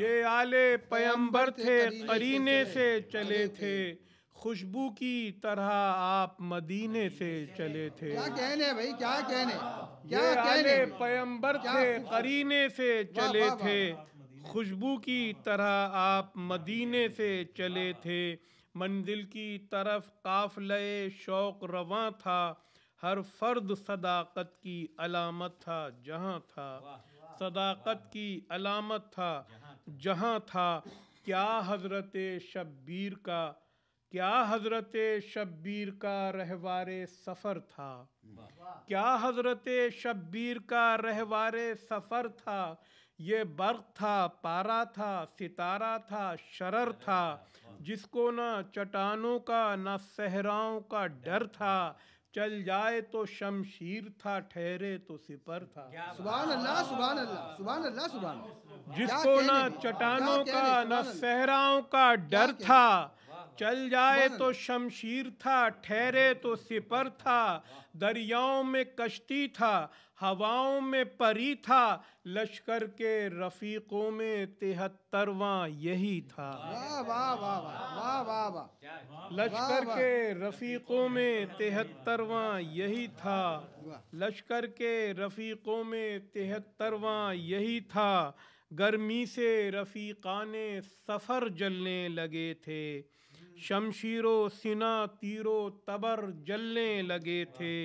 Speaker 6: ये आले पयंबर थे करीने से चले थे। खुशबू की तरह आप मदीने से चले थे।
Speaker 3: क्या कहने भाई क्या कहने
Speaker 6: क्या कहने? पैम्बर थे करीने से चले थे। खुशबू की तरह आप मदीने से चले थे। मंजिल की तरफ़ काफले शौक रवा था। हर फर्द सदाकत की अलामत था जहाँ था। सदाकत की अलामत था जहाँ था। क्या हज़रत शब्बीर का क्या हज़रत शब्बीर का रहवारे सफ़र था? क्या हज़रत शब्बीर का रहवारे सफ़र था? ये बर्क था पारा था सितारा था शरर था जिसको न चटानों का न सहराओं का डर था। चल जाए तो शमशीर था ठहरे तो सिपर था।
Speaker 1: सुबह अल्लाह सुबह अल्लाह सुबह अल्लाह सुबह
Speaker 6: जिसको न चटानों का न सहराओं का डर था चल जाए तो शमशीर था ठहरे तो सिपर था दरियाओं में कश्ती था हवाओं में परी था लश्कर के रफीकों में तिहत्तरवा यही था। लश्कर के रफीकों में तिहत्तरवा यही था लश्कर के रफीकों में तिहत्तरवा यही था। गर्मी से रफ़ीक़ाने सफ़र जलने लगे थे शमशीरो सिना तीरो तबर जलने लगे थे।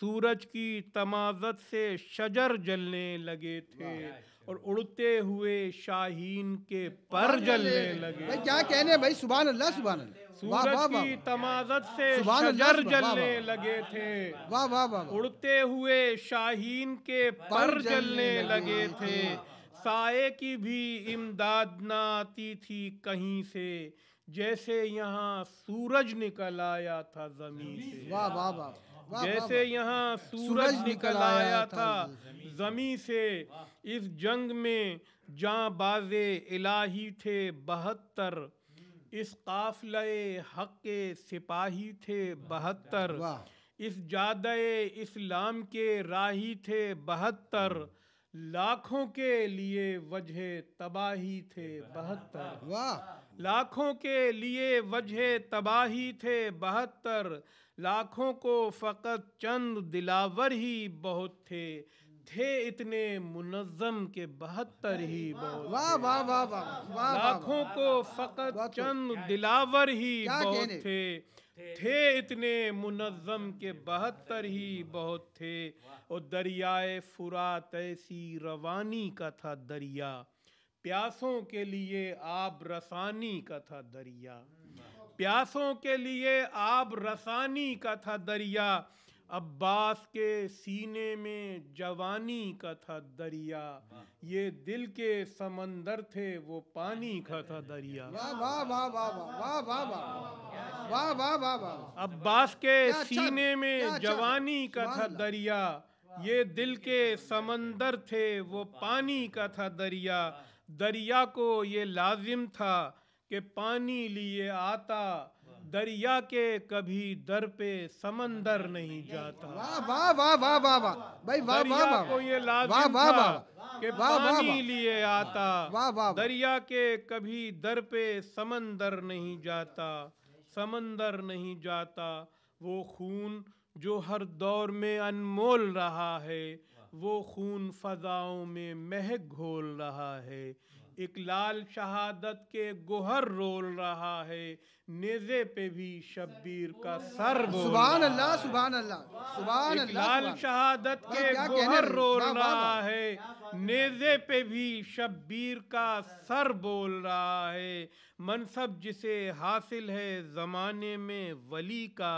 Speaker 6: सूरज की तमाजत से शजर जलने लगे थे और उड़ते हुए शाहीन के पर जलने लगे
Speaker 1: भाई क्या कहने भाई? सुबह अल्लाह सुबह
Speaker 6: सूरज की तमाजत से शजर जलने लगे थे।
Speaker 1: वाह वाह वाह
Speaker 6: उड़ते हुए शाहीन के पर जलने लगे थे। साए की भी इमदाद ना आती थी कहीं से। जैसे यहाँ सूरज निकल आया था ज़मीन से।
Speaker 1: वाह वाह वाह
Speaker 6: जैसे यहाँ सूरज निकल आया था जमी से। इस जंग में जहाँ बाजे इलाही थे बहत्तर। इस काफले हक के सिपाही थे बहत्तर। इस जादे इस्लाम के राही थे बहत्तर। लाखों के लिए वजह तबाही थे बहत्तर।
Speaker 1: वाह।
Speaker 6: लाखों के लिए वजह तबाही थे बहत्तर। लाखों को फ़कत चंद दिलावर ही बहुत थे। थे इतने मुनज़म के बहत्तर ही बहुत
Speaker 1: वाह वाह वाह वाह
Speaker 6: लाखों को फ़कत चंद दिलावर ही बहुत थे। थे। इतने मुनज़म के बहत्तर ही बहुत थे। और दरियाए फुरात ऐसी रवानी का था दरिया। प्यासों के लिए आब रसानी का था दरिया प्यासों के लिए आब रसानी का था दरिया अब्बास के सीने में जवानी का था दरिया ये दिल के समंदर थे वो पानी का था दरिया अब्बास के सीने में जवानी का था दरिया ये दिल के समंदर थे वो पानी का था दरिया दरिया को ये लाजिम था कि पानी लिए आता। दरिया के कभी दर पे समंदर नहीं जाता।
Speaker 1: वाह वाह वाह वाह वाह वाह। भाई वाह वाह वाह।
Speaker 6: को ये लाजिम वाह था कि पानी लिए आता।
Speaker 1: वाह वाह।
Speaker 6: दरिया के कभी दर पे समंदर नहीं जाता। समंदर नहीं जाता। वो खून जो हर दौर में अनमोल रहा है। वो खून फजाओं में महक घोल रहा है। एक लाल शहादत के गोहर रोल रहा है। नेजे पे भी शब्बीर का सर
Speaker 1: सुबहान अल्लाह सुबहान अल्लाह सुबहान
Speaker 6: अल्लाह लाल शहादत के गोहर रोल रहा है। नेजे पे भी शब्बीर का सर बोल रहा है। मनसब जिसे हासिल है जमाने में वली का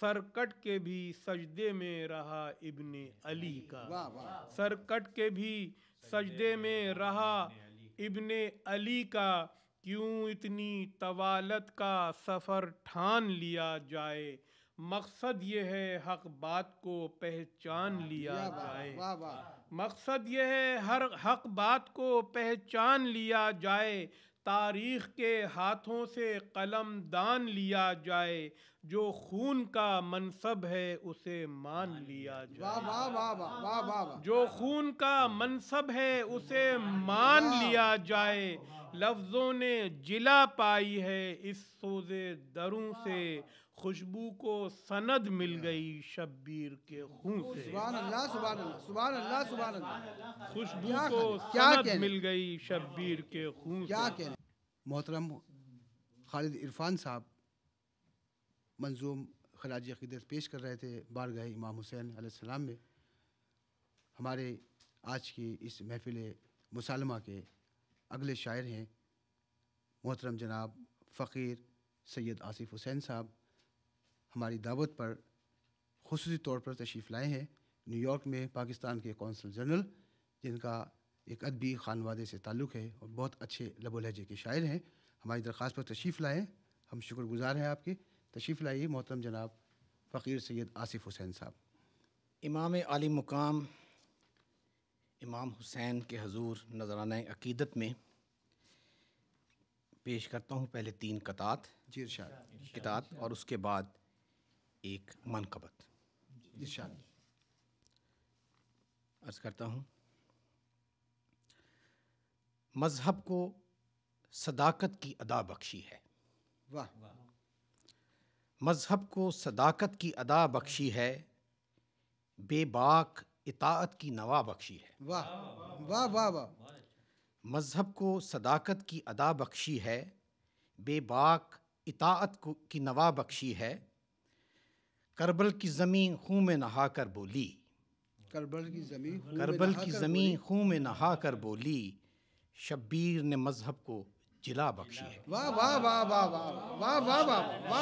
Speaker 6: सरकट के भी सजदे में रहा इब्ने अली का। सरकट के भी सजदे में रहा इब्ने अली का। क्यों इतनी तवालत का सफ़र ठान लिया जाए? मकसद ये है हक बात को पहचान लिया जाए। मकसद ये है हर हक बात को पहचान लिया जाए। तारीख के हाथों से कलम दान लिया जाए जो खून का मनसब है उसे मान लिया जाए।
Speaker 1: वाह वाह वाह वाह वाह
Speaker 6: जो खून का मनसब है उसे मान लिया जाए। लफ्ज़ों ने जिला पाई है इस सोजे दरों से। खुशबू को सनद मिल गई शब्बीर के खून से।
Speaker 1: सुभान अल्लाह सुभान अल्लाह सुभान अल्लाह सुभान अल्लाह
Speaker 6: खुशबू को सनद मिल गई शब्बीर के खून
Speaker 1: क्या कहने मोहतरम खालिद इरफान साहब मंजूम खराज अकीदत पेश कर रहे थे बारगाह इमाम हुसैन आसमाम में। हमारे आज की इस महफिल मुसालमा के अगले शायर हैं मोहतरम जनाब फ़कीर सैयद आसिफ हुसैन साहब। हमारी दावत पर खसूस तौर पर तशरीफ़ लाए हैं। न्यूयॉर्क में पाकिस्तान के कौंसल जनरल जिनका एक अदबी खानवादे से ताल्लुक़ है और बहुत अच्छे लबो लहजे के शायर हैं हमारी दरख्वास्त पर तशरीफ़ लाएँ। हम शुक्रगुजार हैं आपके। तशरीफ़ लाइए मोहतरम जनाब फ़कीर सैयद आसिफ हुसैन साहब।
Speaker 7: इमाम आली मुकाम इमाम हुसैन के हजूर नजराना अकीदत में पेश करता हूँ पहले तीन कतात।
Speaker 1: जी इरशाद।
Speaker 7: कितात और उसके बाद एक मनकबत। अर्ज़ करता हूँ। मज़हब को सदाकत की अदा बख्शी है।
Speaker 1: वाह।
Speaker 7: मज़हब को सदाकत की अदा बख्शी है बेबाक इताअत की नवा बख्शी है।
Speaker 1: वाह। वाह वाह वाह।
Speaker 7: मज़हब को सदाकत की अदा बख्शी है बेबाक इताअत को की नवा बख्शी है करबल की ज़मीन खून में नहा कर बोली
Speaker 1: करबल की ज़मीन
Speaker 7: करबल की ज़मीं खून में नहा कर बोली शब्बीर ने मज़हब को जिला बख्शी है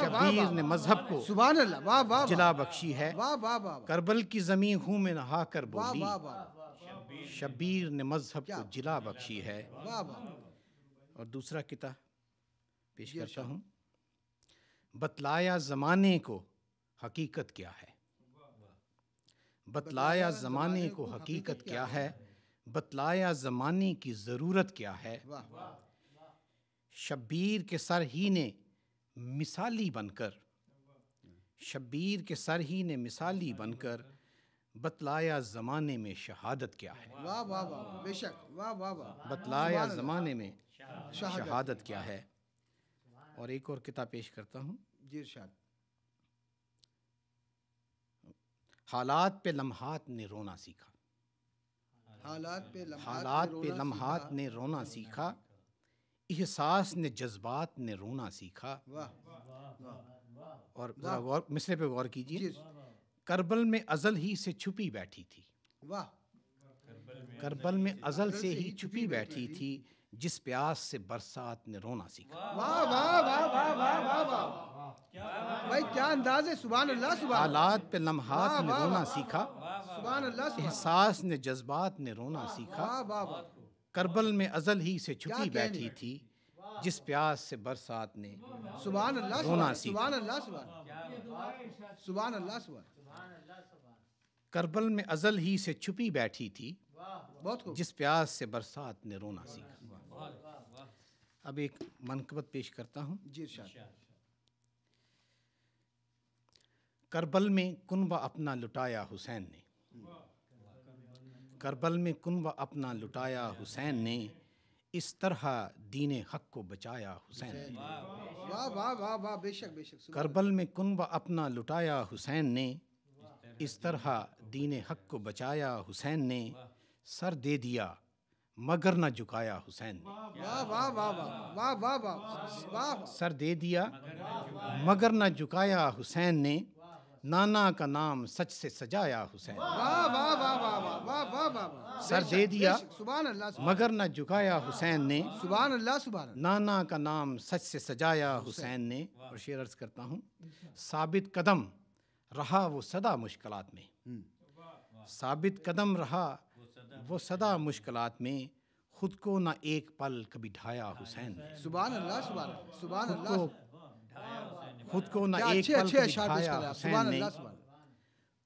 Speaker 7: शब्बीर ने मज़हब को जिला बख्शी है करबल की ज़मीन खून में नहा कर बोली शब्बीर ने मज़हब को जिला बख्शी है और दूसरा किता पेश करता हूँ बतलाया ज़माने को हकीकत क्या है? बतलाया ज़माने को हकीकत क्या है? बतलाया ज़माने की ज़रूरत क्या है? शब्बीर के सर ही ने मिसाली बनकर शब्बीर के सर ही ने मिसाली बनकर बतलाया ज़माने में शहादत क्या है?
Speaker 1: वाह वाह वाह बेशक। वाह वाह वाह।
Speaker 7: बतलाया ज़माने में शहादत क्या है? और एक और किताब पेश करता हूँ।
Speaker 1: जी इरशाद।
Speaker 7: हालात पे लम्हात ने रोना सीखा।
Speaker 1: हालात पे
Speaker 7: हालात पे लम्हात ने रोना सीखा। एहसास ने जज्बात ने रोना सीखा। और गौर मिसरे पे गौर कीजिए करबल में अजल ही से छुपी बैठी थी।
Speaker 1: वाह।
Speaker 7: करबल में अजल से ही छुपी बैठी थी जिस प्यास से बरसात ने रोना सीखा।
Speaker 1: वाह वाह वाह वाह वाह वाह वाह। भाई क्या अंदाज है? सुभान अल्लाह सुभान।
Speaker 7: हालात पे लम्हात ने रोना सीखा।
Speaker 1: सुभान। अल्लाह
Speaker 7: एहसास ने जज्बात ने रोना सीखा। करबल में अजल ही से छुपी बैठी थी जिस प्यास से बरसात ने
Speaker 1: सुभान अल्लाह
Speaker 7: रोना सीखा।
Speaker 1: अल्लाह सुभान। सुभान अल्लाह सुभान।
Speaker 7: करबल में अजल ही से छुपी बैठी थी
Speaker 1: बहुत खूब।
Speaker 7: जिस प्यास से बरसात ने रोना सीखा। अब एक मनकबत पेश करता हूँ।
Speaker 1: जी इरशाद।
Speaker 7: करबल में कुनबा अपना लुटाया हुसैन ने करबल में कुनबा अपना लुटाया हुसैन ने इस तरह दीन हक को बचाया हुसैन ने
Speaker 1: वाह वाह वाह वाह बेशक बेशक
Speaker 7: करबल में कुनबा अपना लुटाया हुसैन ने इस तरह दीन हक को बचाया हुसैन ने सर दे दिया मगर ना झुकाया हुसैन ने
Speaker 1: वाह वाह वाह वाह वाह वाह वाह
Speaker 7: सर दे दिया मगर ना झुकाया हुसैन ने नाना का नाम सच से सजाया हुसैन। सर दे दिया मगर न झुकाया हुसैन ने।
Speaker 1: सुबह अल्लाह सुबह
Speaker 7: नाना का नाम सच से सजाया हुसैन। ने और शेर अर्ज़ करता हूँ साबित कदम रहा वो सदा मुश्किल में। साबित कदम रहा वो सदा मुश्किल में खुद को ना एक पल कभी ढाया हुसैन ने।
Speaker 1: सुबह अल्लाह सुबह
Speaker 7: सुबह
Speaker 1: अल्लाह
Speaker 7: खुद को ना एक पल
Speaker 1: दिखाया
Speaker 7: ने।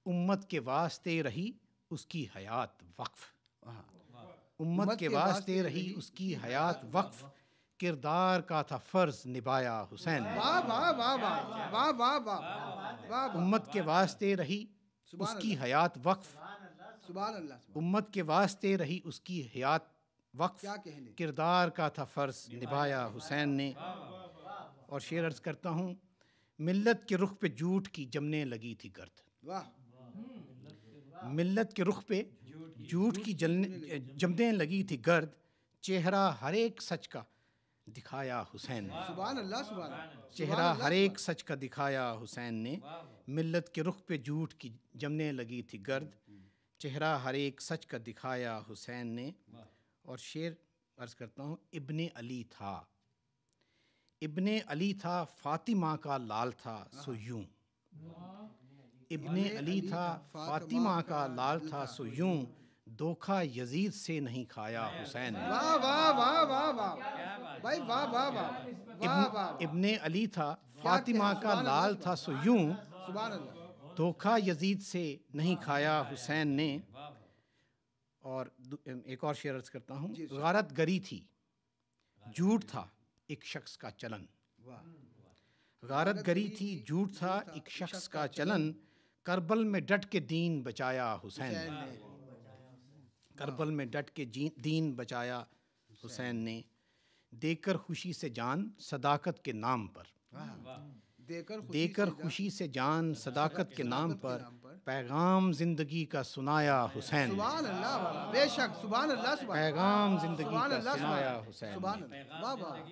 Speaker 7: उम्मत के वास्ते रही उसकी हयात वक्फ। उम्मत के वास्ते रही उसकी हयात वक्फ। किरदार का था फ़र्ज़ निभाया हुसैन उम्मत के वास्ते रही उसकी हयात वक्फ। उम्मत के वास्ते रही उसकी हयात वक्फ। किरदार का था फ़र्ज़ निभाया। हुसैन ने। और शेर अर्ज़ करता हूँ मिल्लत के रुख पे झूठ की जमने लगी थी गर्द।
Speaker 1: वाह।
Speaker 7: मिल्लत के रुख पे झूठ की जलने जमने लगी थी गर्द। चेहरा हर एक सच का दिखाया हुसैन ने।
Speaker 1: अल्लाह
Speaker 7: चेहरा हर एक सच का दिखाया हुसैन ने। मिल्लत के रुख पे झूठ की जमने लगी थी गर्द। चेहरा हर एक सच का दिखाया हुसैन ने। और शेर अर्ज़ करता हूँ इब्ने अली था। इब्ने अली था फातिमा का लाल था सो यूँ। इब्ने अली था फातिमा का लाल था सो यूँ। धोखा यजीद से नहीं खाया हुसैन
Speaker 3: वाह वाह वाह वाह वाह। भाई वाह वाह वाह।
Speaker 7: इब्ने अली था फातिमा का लाल था सो यूँ। धोखा यजीद से नहीं खाया हुसैन ने। और एक और शेयर करता हूँ। गारत गरी थी झूठ था। एक शख्स का चलन। गारत गरी थी झूठ था एक शख्स का चलन। करबल में डट के दीन बचाया हुसैन ने। करबल में डट के दीन बचाया हुसैन ने। देकर खुशी से जान सदाकत के नाम पर। देकर खुशी, देकर खुशी से जान सदाकत के नाम पर पैगाम ज़िंदगी का सुनाया हुसैन।
Speaker 3: बेशक
Speaker 7: पैगाम ज़िंदगी का सुनाया हुसैन।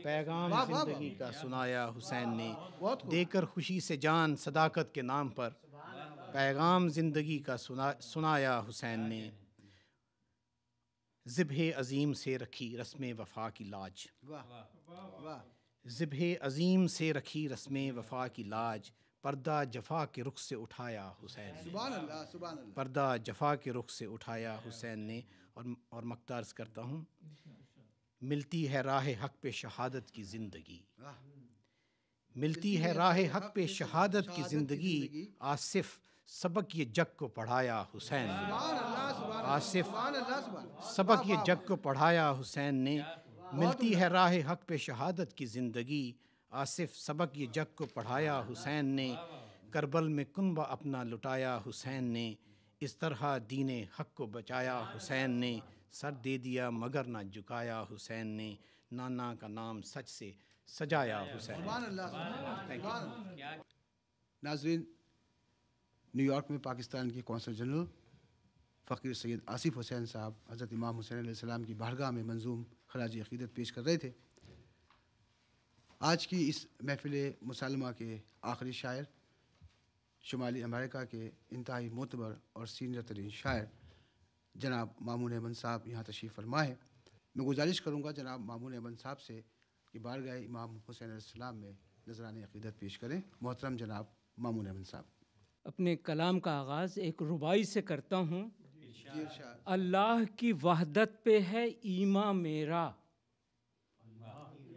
Speaker 7: पैगाम ज़िंदगी का सुनाया हुसैन ने। देकर खुशी से जान सदाकत के नाम पर पैगाम ज़िंदगी का सुना सुनाया हुसैन ने। ज़िब अज़ीम से रखी रस्म वफ़ा की लाज। ज़िब अज़ीम से रखी रस्म वफ़ा की लाज। पर्दा जफ़ा के रुख से उठाया हुसैन पर्दा जफ़ा के रुख से उठाया हुसैन ने और और मकदार्स करता हूँ। मिलती है राह हक पे शहादत की ज़िंदगी। मिलती है राह हक पे शहादत की ज़िंदगी। आसिफ सबक ये जग को पढ़ाया हुसैन ने। आसिफ सबक ये जग को पढ़ाया हुसैन ने। मिलती है राह हक पे शहादत की ज़िंदगी। आसिफ सबक ये जग को पढ़ाया हुसैन ने करबल में कुनबा अपना लुटाया हुसैन ने इस तरह दीन हक को बचाया हुसैन ने सर दे दिया मगर ना झुकाया हुसैन ने नाना का नाम सच से सजाया हुसैन
Speaker 1: नाजरीन न्यूयॉर्क में पाकिस्तान के कौंसल जनरल फ़कीर सैद आसिफ हुसैन साहब हज़रत इमाम हुसैन सलाम की बारगाह में मंजूम खराज अकीदत पेश कर रहे थे। आज की इस महफिल मुसलमा के आखिरी शायर शुमाली अमेरिका के इंतहाई मोतबर और सीनियर तरीन शायर जनाब मामून अमन साहब यहाँ तशरीफ़ फरमा है मैं गुजारिश करूँगा जनाब मामून अमन साहब से कि बारगाह इमाम हुसैन सलाम में नजरान अकीदत पेश करें। मोहतरम जनाब मामून अमन साहब।
Speaker 8: अपने कलाम का आगाज़ एक रुबाई से करता हूँ। अल्लाह की वहदत पे है ईमा मेरा।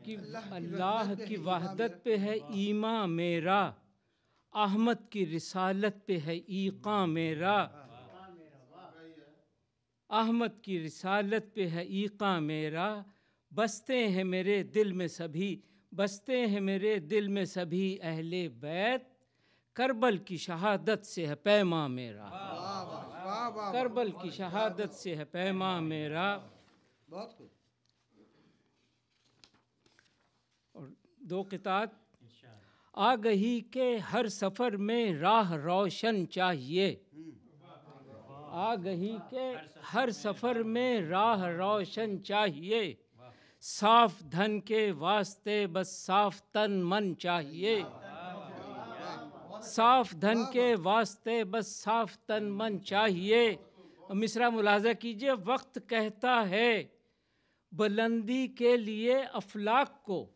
Speaker 8: कि अल्लाह की वहदत पे है ईमा मेरा अहमद की रिसालत पे है ईका मेरा। अहमद की रिसालत पे है ईका मेरा। बसते हैं मेरे दिल में सभी बसते हैं मेरे दिल में सभी अहले बैत। करबल की शहादत से है पैमा मेरा। करबल की शहादत से है पैमा मेरा। और दो किताब आगही के हर सफ़र में राह रोशन चाहिए। आगही के हर सफ़र में राह रोशन चाहिए। साफ़ धन के वास्ते बस साफ़ तन मन चाहिए। साफ़ धन के वास्ते बस साफ़ तन मन चाहिए। मिसरा मुलाजा कीजिए, वक्त कहता है बुलंदी के लिए अफलाक को।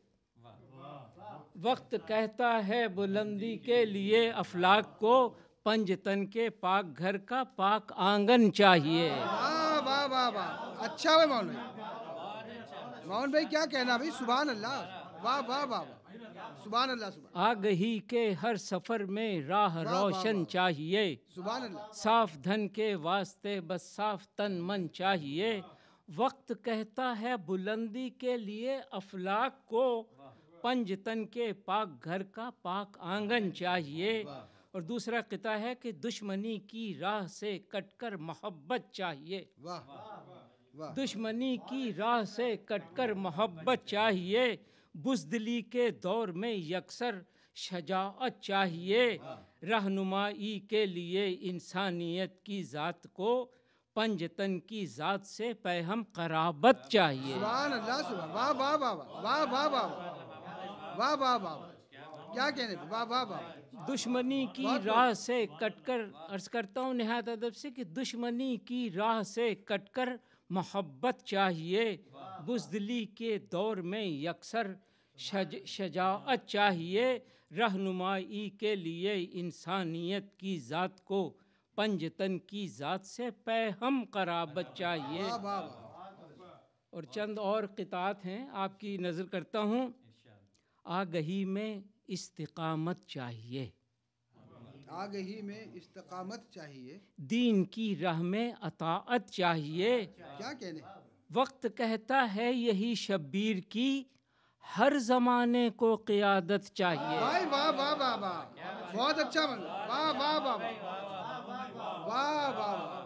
Speaker 8: वक्त कहता है बुलंदी के लिए अफलाक को पंजतन के पाक घर का पाक आँगन चाहिए।
Speaker 3: वाह वाह वाह वाह। अच्छा है मौन भाई मौन भाई क्या कहना भाई? सुबह अल्लाह वाह वाह वाह। सुबह अल्लाह
Speaker 8: आग ही के हर सफ़र में राह रोशन चाहिए। सुबह अल्लाह साफ़ धन के वास्ते बस साफ़ तन मन चाहिए। वक्त कहता है बुलंदी के लिए अफलाक को पंज तन के पाक घर का पाक आँगन चाहिए। और दूसरा किता है कि दुश्मनी की राह से कटकर मोहब्बत चाहिए। दुश्मनी की राह से कटकर मोहब्बत चाहिए। बुजदली के दौर में यकसर शजाअत चाहिए। रहनुमाई के लिए इंसानियत की ज़ात को पंजतन की ज़ात से पैहम कराबत चाहिए।
Speaker 3: वाह वाह वाह वाह वाह वाह वाह। वाह वाह वाह क्या कहने वाह वाह वाह।
Speaker 8: दुश्मनी की राह से कटकर अर्ज़ करता हूँ नहायत अदब से कि दुश्मनी की राह से कटकर मोहब्बत चाहिए। बुजदली के दौर में यकसर शज शजाअत चाहिए। रहनुमाई के लिए इंसानियत की ज़ात को पंजतन की ज़ात से पैहम कराबत चाहिए। और चंद और कितात हैं आपकी नज़र करता हूँ। आगही में इस्तकामत चाहिए।
Speaker 3: आगही में इस्तकामत चाहिए।
Speaker 8: दीन की राह में अताअत चाहिए।
Speaker 3: क्या कहने?
Speaker 8: वक्त कहता है यही शब्बीर की हर जमाने को क़ियादत चाहिए।
Speaker 3: वाह वाह वाह वाह वाह। बहुत अच्छा वाह वाह वाह वाह। वाह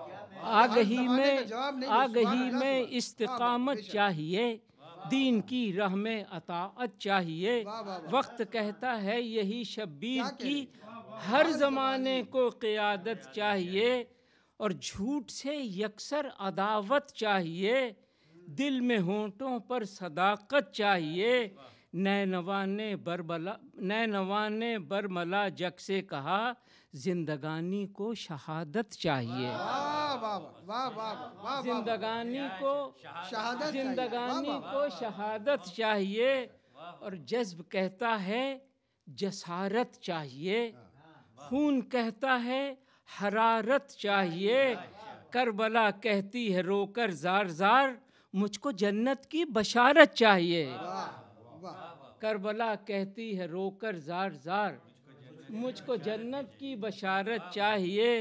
Speaker 8: आगही में आगही में इस्तकामत चाहिए। दीन की राह में अताअत चाहिए। वक्त कहता है यही शब्बीर की हर ज़माने को क़ियादत चाहिए और झूठ से यकसर अदावत चाहिए। दिल में होंठों पर सदाकत चाहिए। नैनवा ने बरबला नैनवा ने बरमला जग से कहा जिंदगानी को शहादत चाहिए जिंदगानी को शहादत जिंदगानी को शहादत चाहिए और जज्ब कहता है जसारत चाहिए खून कहता है हरारत चाहिए करबला कहती है रोकर जार जार मुझको जन्नत की बशारत चाहिए करबला कहती है रोकर जार जार मुझको जन्नत की बशारत चाहिए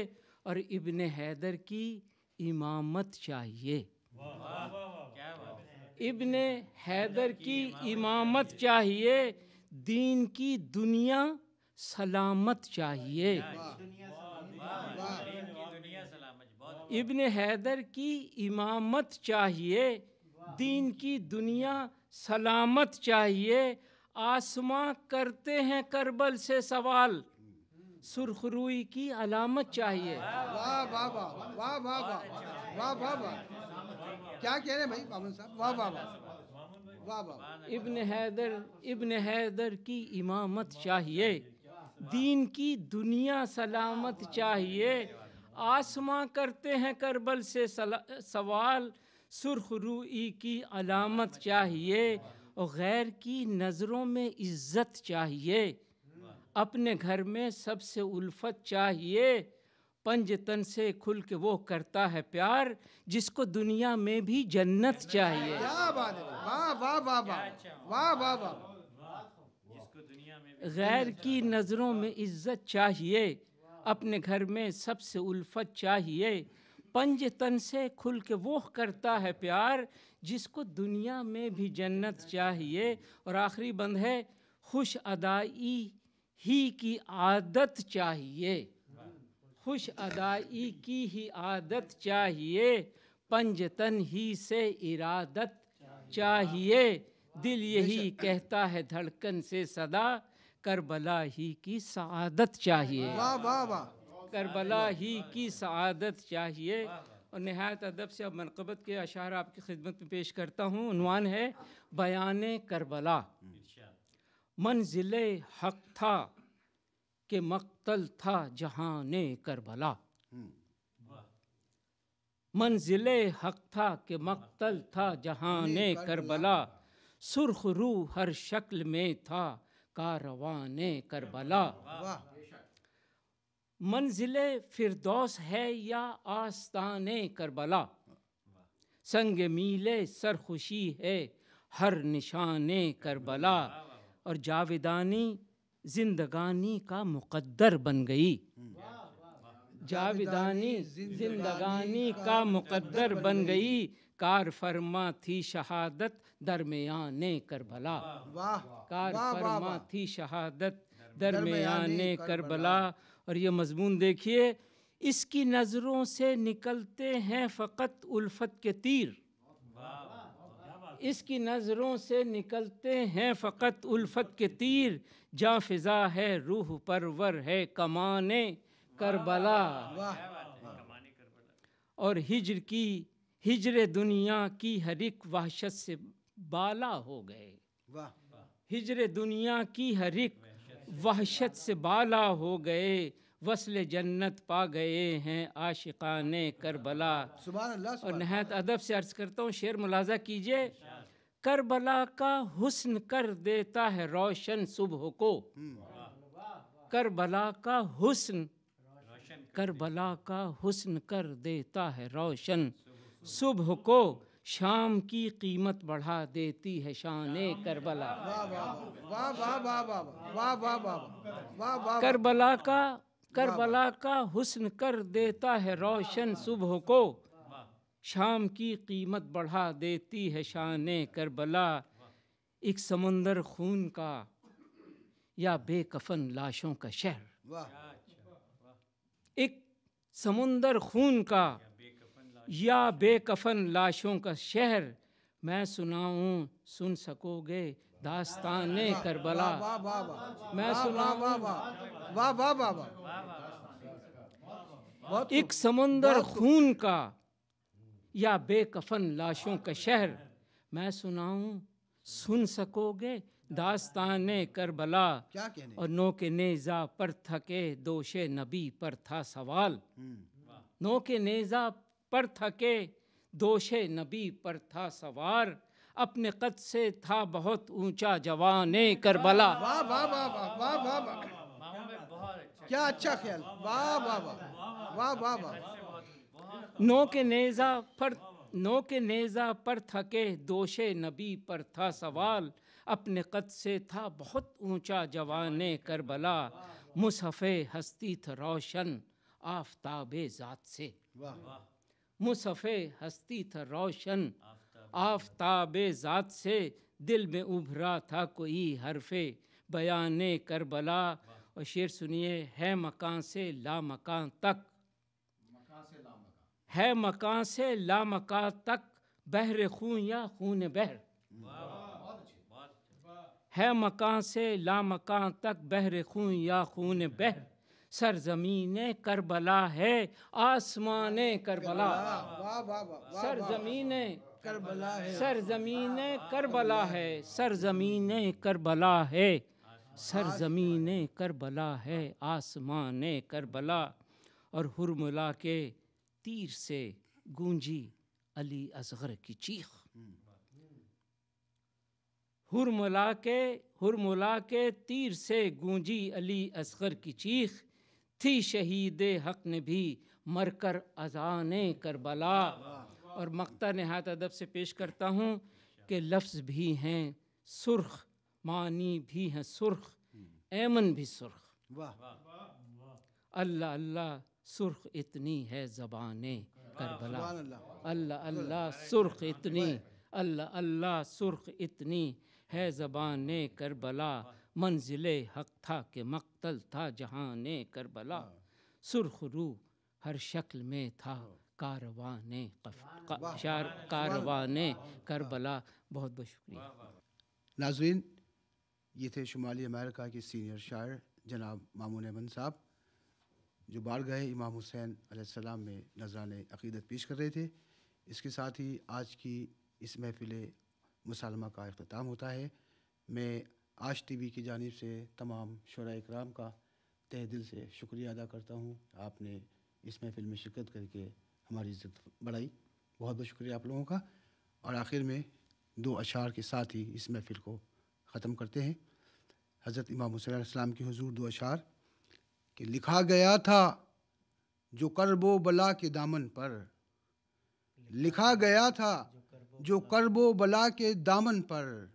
Speaker 8: और इब्न हैदर की इमामत चाहिए। इब्न हैदर की इमामत चाहिए, दीन की दुनिया सलामत चाहिए। इब्न हैदर की इमामत चाहिए, दीन की दुनिया सलामत चाहिए आसमां करते हैं करबल से सवाल सुरखरुई की अलामत चाहिए
Speaker 3: वाह वाह वाह वाह वाह वाह वाह वाह वाह क्या कह रहे हैं भाई बाबन साहब वाह वाह वाह वाह वाह
Speaker 8: इब्न हैदर इब्न हैदर की इमामत चाहिए दीन की दुनिया सलामत चाहिए आसमां करते हैं करबल से सवाल सुरखरुई की अलामत चाहिए और गैर की नज़रों में इज़्ज़त चाहिए। अपने घर में सबसे उल्फत चाहिए। पंज तन से खुल के वो करता है प्यार जिसको दुनिया में भी जन्नत चाहिए।
Speaker 3: वाह वाह वाह वाह। वाह वाह
Speaker 8: गैर की नज़रों में इज़्ज़त चाहिए। अपने घर में सबसे उल्फत चाहिए। पंज तन से खुल के वो करता है प्यार जिसको दुनिया में भी जन्नत चाहिए और आखिरी बंद है खुश अदाई ही की आदत चाहिए। खुश अदाई की ही आदत चाहिए पंजतन ही से इरादत चाहिए। दिल यही कहता है धड़कन से सदा करबला ही की सआदत चाहिए। करबला ही की सआदत चाहिए। और नहायत अदब से अब मनकबत के अशार आपकी खिदमत में पेश करता हूँ। उनवान है बयान करबला। मंजिल हक था कि मक्तल था जहान करबला। मंजिल हक था कि मक्तल था जहान करबला। सुर्ख रू हर शक्ल में था कारवान करबला। मंजिल फिरदौस है या आस्तान करबला? संग मीले सरखुशी है हर निशान करबला। और जावेदानी जिंदगानी का मुकद्दर बन गई। जावेदानी जिंदगानी का मुकद्दर बन गई। कार फरमा थी शहादत दरमियान करबला। कार फरमा थी शहादत दरमियान करबला। और ये मजमून देखिए इसकी नज़रों से निकलते हैं फ़कत उल्फत के तीर। इसकी नज़रों से निकलते हैं फ़कत उल्फत के तीर। जा फिज़ा है रूह परवर है कमाने करबला। और हिजर की हिजर दुनिया की हर एक वहशत से बाला हो गए। हिजर दुनिया की हर एक वहशत से बाला हो गए वसल जन्नत पा गए हैं आशिकान करबला। और नहायत अदब से अर्ज़ करता हूँ शेर मुलाजा कीजिए करबला का हुस्न कर देता है रोशन सुबह को। करबला का हुस्न करबला का हुस्न कर देता है रोशन सुबह को। शाम की कीमत बढ़ा देती है शान करबला करबला का करबला का हुस्न कर देता है रोशन सुबह को शाम की कीमत बढ़ा देती है शान करबला एक समंदर खून का या बेकफन लाशों का शहर एक समुंदर खून का या बेकफन लाशों का शहर मैं सुनाऊं सुन सकोगे दास्तान करबला। मैं सुनाऊं। वाह वाह वाह एक समुंदर खून का या बेकफन लाशों का शहर मैं सुनाऊं सुन सकोगे दास्तान करबला। और नो के नेजा पर थके दोषे नबी पर था सवाल। नो के नेजा पर थके दोषे नबी पर था सवार अपने कद से था बहुत ऊँचा जवान करबला
Speaker 3: वाह वाह वाह वाह वाह वाह क्या अच्छा ख्याल वाह वाह वाह वाह वाह वाह
Speaker 8: नो के नेजा पर नो के नेजा पर थके दोषे नबी पर था सवाल अपने कद से था बहुत ऊँचा जवान करबला मुसफ़े हस्ती थ रोशन आफताब ज़ात से मुसफ़े हस्ती था रोशन। आफताब। ज़ात से दिल में उभरा था कोई हरफे। बयान करबला और शेर सुनिए है मकान से ला मकान तक है मकान से ला मकान तक बहर खून या खून बहर। है मकान से ला मकान तक बहर खून या खून बहर। सरजमीन करबला है आसमान करबला। सरजमीन करबला है। सरजमीन करबला है सरजमीन करबला है सरजमीन करबला है आसमान करबला। और हुरमुला के तीर से गूंजी अली असगर की चीख। हुरमुला के हुरमुला के तीर से गूंजी अली असगर की चीख। थी शहीद हक ने भी मरकर अजान करबला। और मक्ता नहायत अदब से पेश करता हूँ कि लफ्ज़ भी हैं सुर्ख मानी भी हैं सुर्ख ऐमन भी सुर्ख। अल्लाह अल्लाह सुर्ख इतनी है ज़बान करबला। अल्लाह अल्लाह सुर्ख इतनी। अल्लाह अल्लाह सुर्ख इतनी है ज़बान करबला। मंजिल हक था कि मक्तल था जहान करबला। सुर्ख रू हर शक्ल में था कारवान कारवान करबला। बहुत बहुत शुक्रिया।
Speaker 1: नाजरीन ये थे शुमाली अमेरिका के सीनियर शायर जनाब मामून अमन साहब जो बार गए इमाम हुसैन सलाम में नजरान अकीदत पेश कर रहे थे। इसके साथ ही आज की इस महफिल मुसालमा का अख्ताम होता है। मैं आज टी वी की जानब से तमाम शुरा कराम का तह दिल से शुक्रिया अदा करता हूँ। आपने इस महफिल में शिरकत करके हमारी इज़्ज़त बढ़ाई। बहुत बहुत शुक्रिया आप लोगों का। और आखिर में दो अशार के साथ ही इस महफिल को ख़त्म करते हैं। हज़रत इमाम हुसैन की हजूर दो अशार कि लिखा गया था, जो करबो बला के दामन पर। लिखा गया था, जो करबो बला के दामन पर।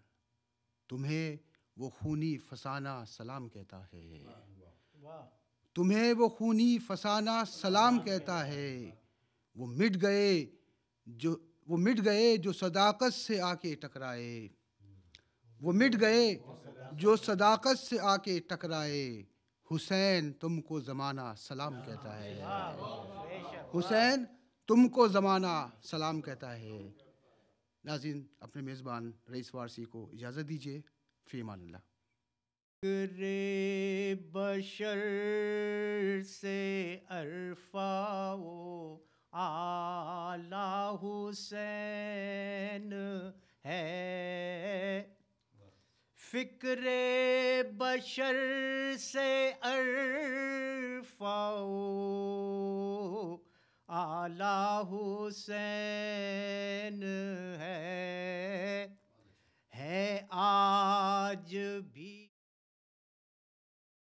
Speaker 1: तुम्हें वो खूनी फसाना सलाम कहता है। तुम्हें वो खूनी फसाना सलाम कहता है। वो मिट गए जो वो मिट गए जो सदाकत से आके टकराए। वो मिट गए जो सदाकत से आके टकराए। हुसैन तुमको ज़माना सलाम कहता है। हुसैन तुमको ज़माना सलाम कहता है। नाजिन अपने मेज़बान रईस वारसी को इजाज़त दीजिए। फ़ी मानिल्ला
Speaker 9: रे बशर से अरफाओ आला हुसैन है। फिक्रे बशर से अरफाओ आला हुसैन है। है आज भी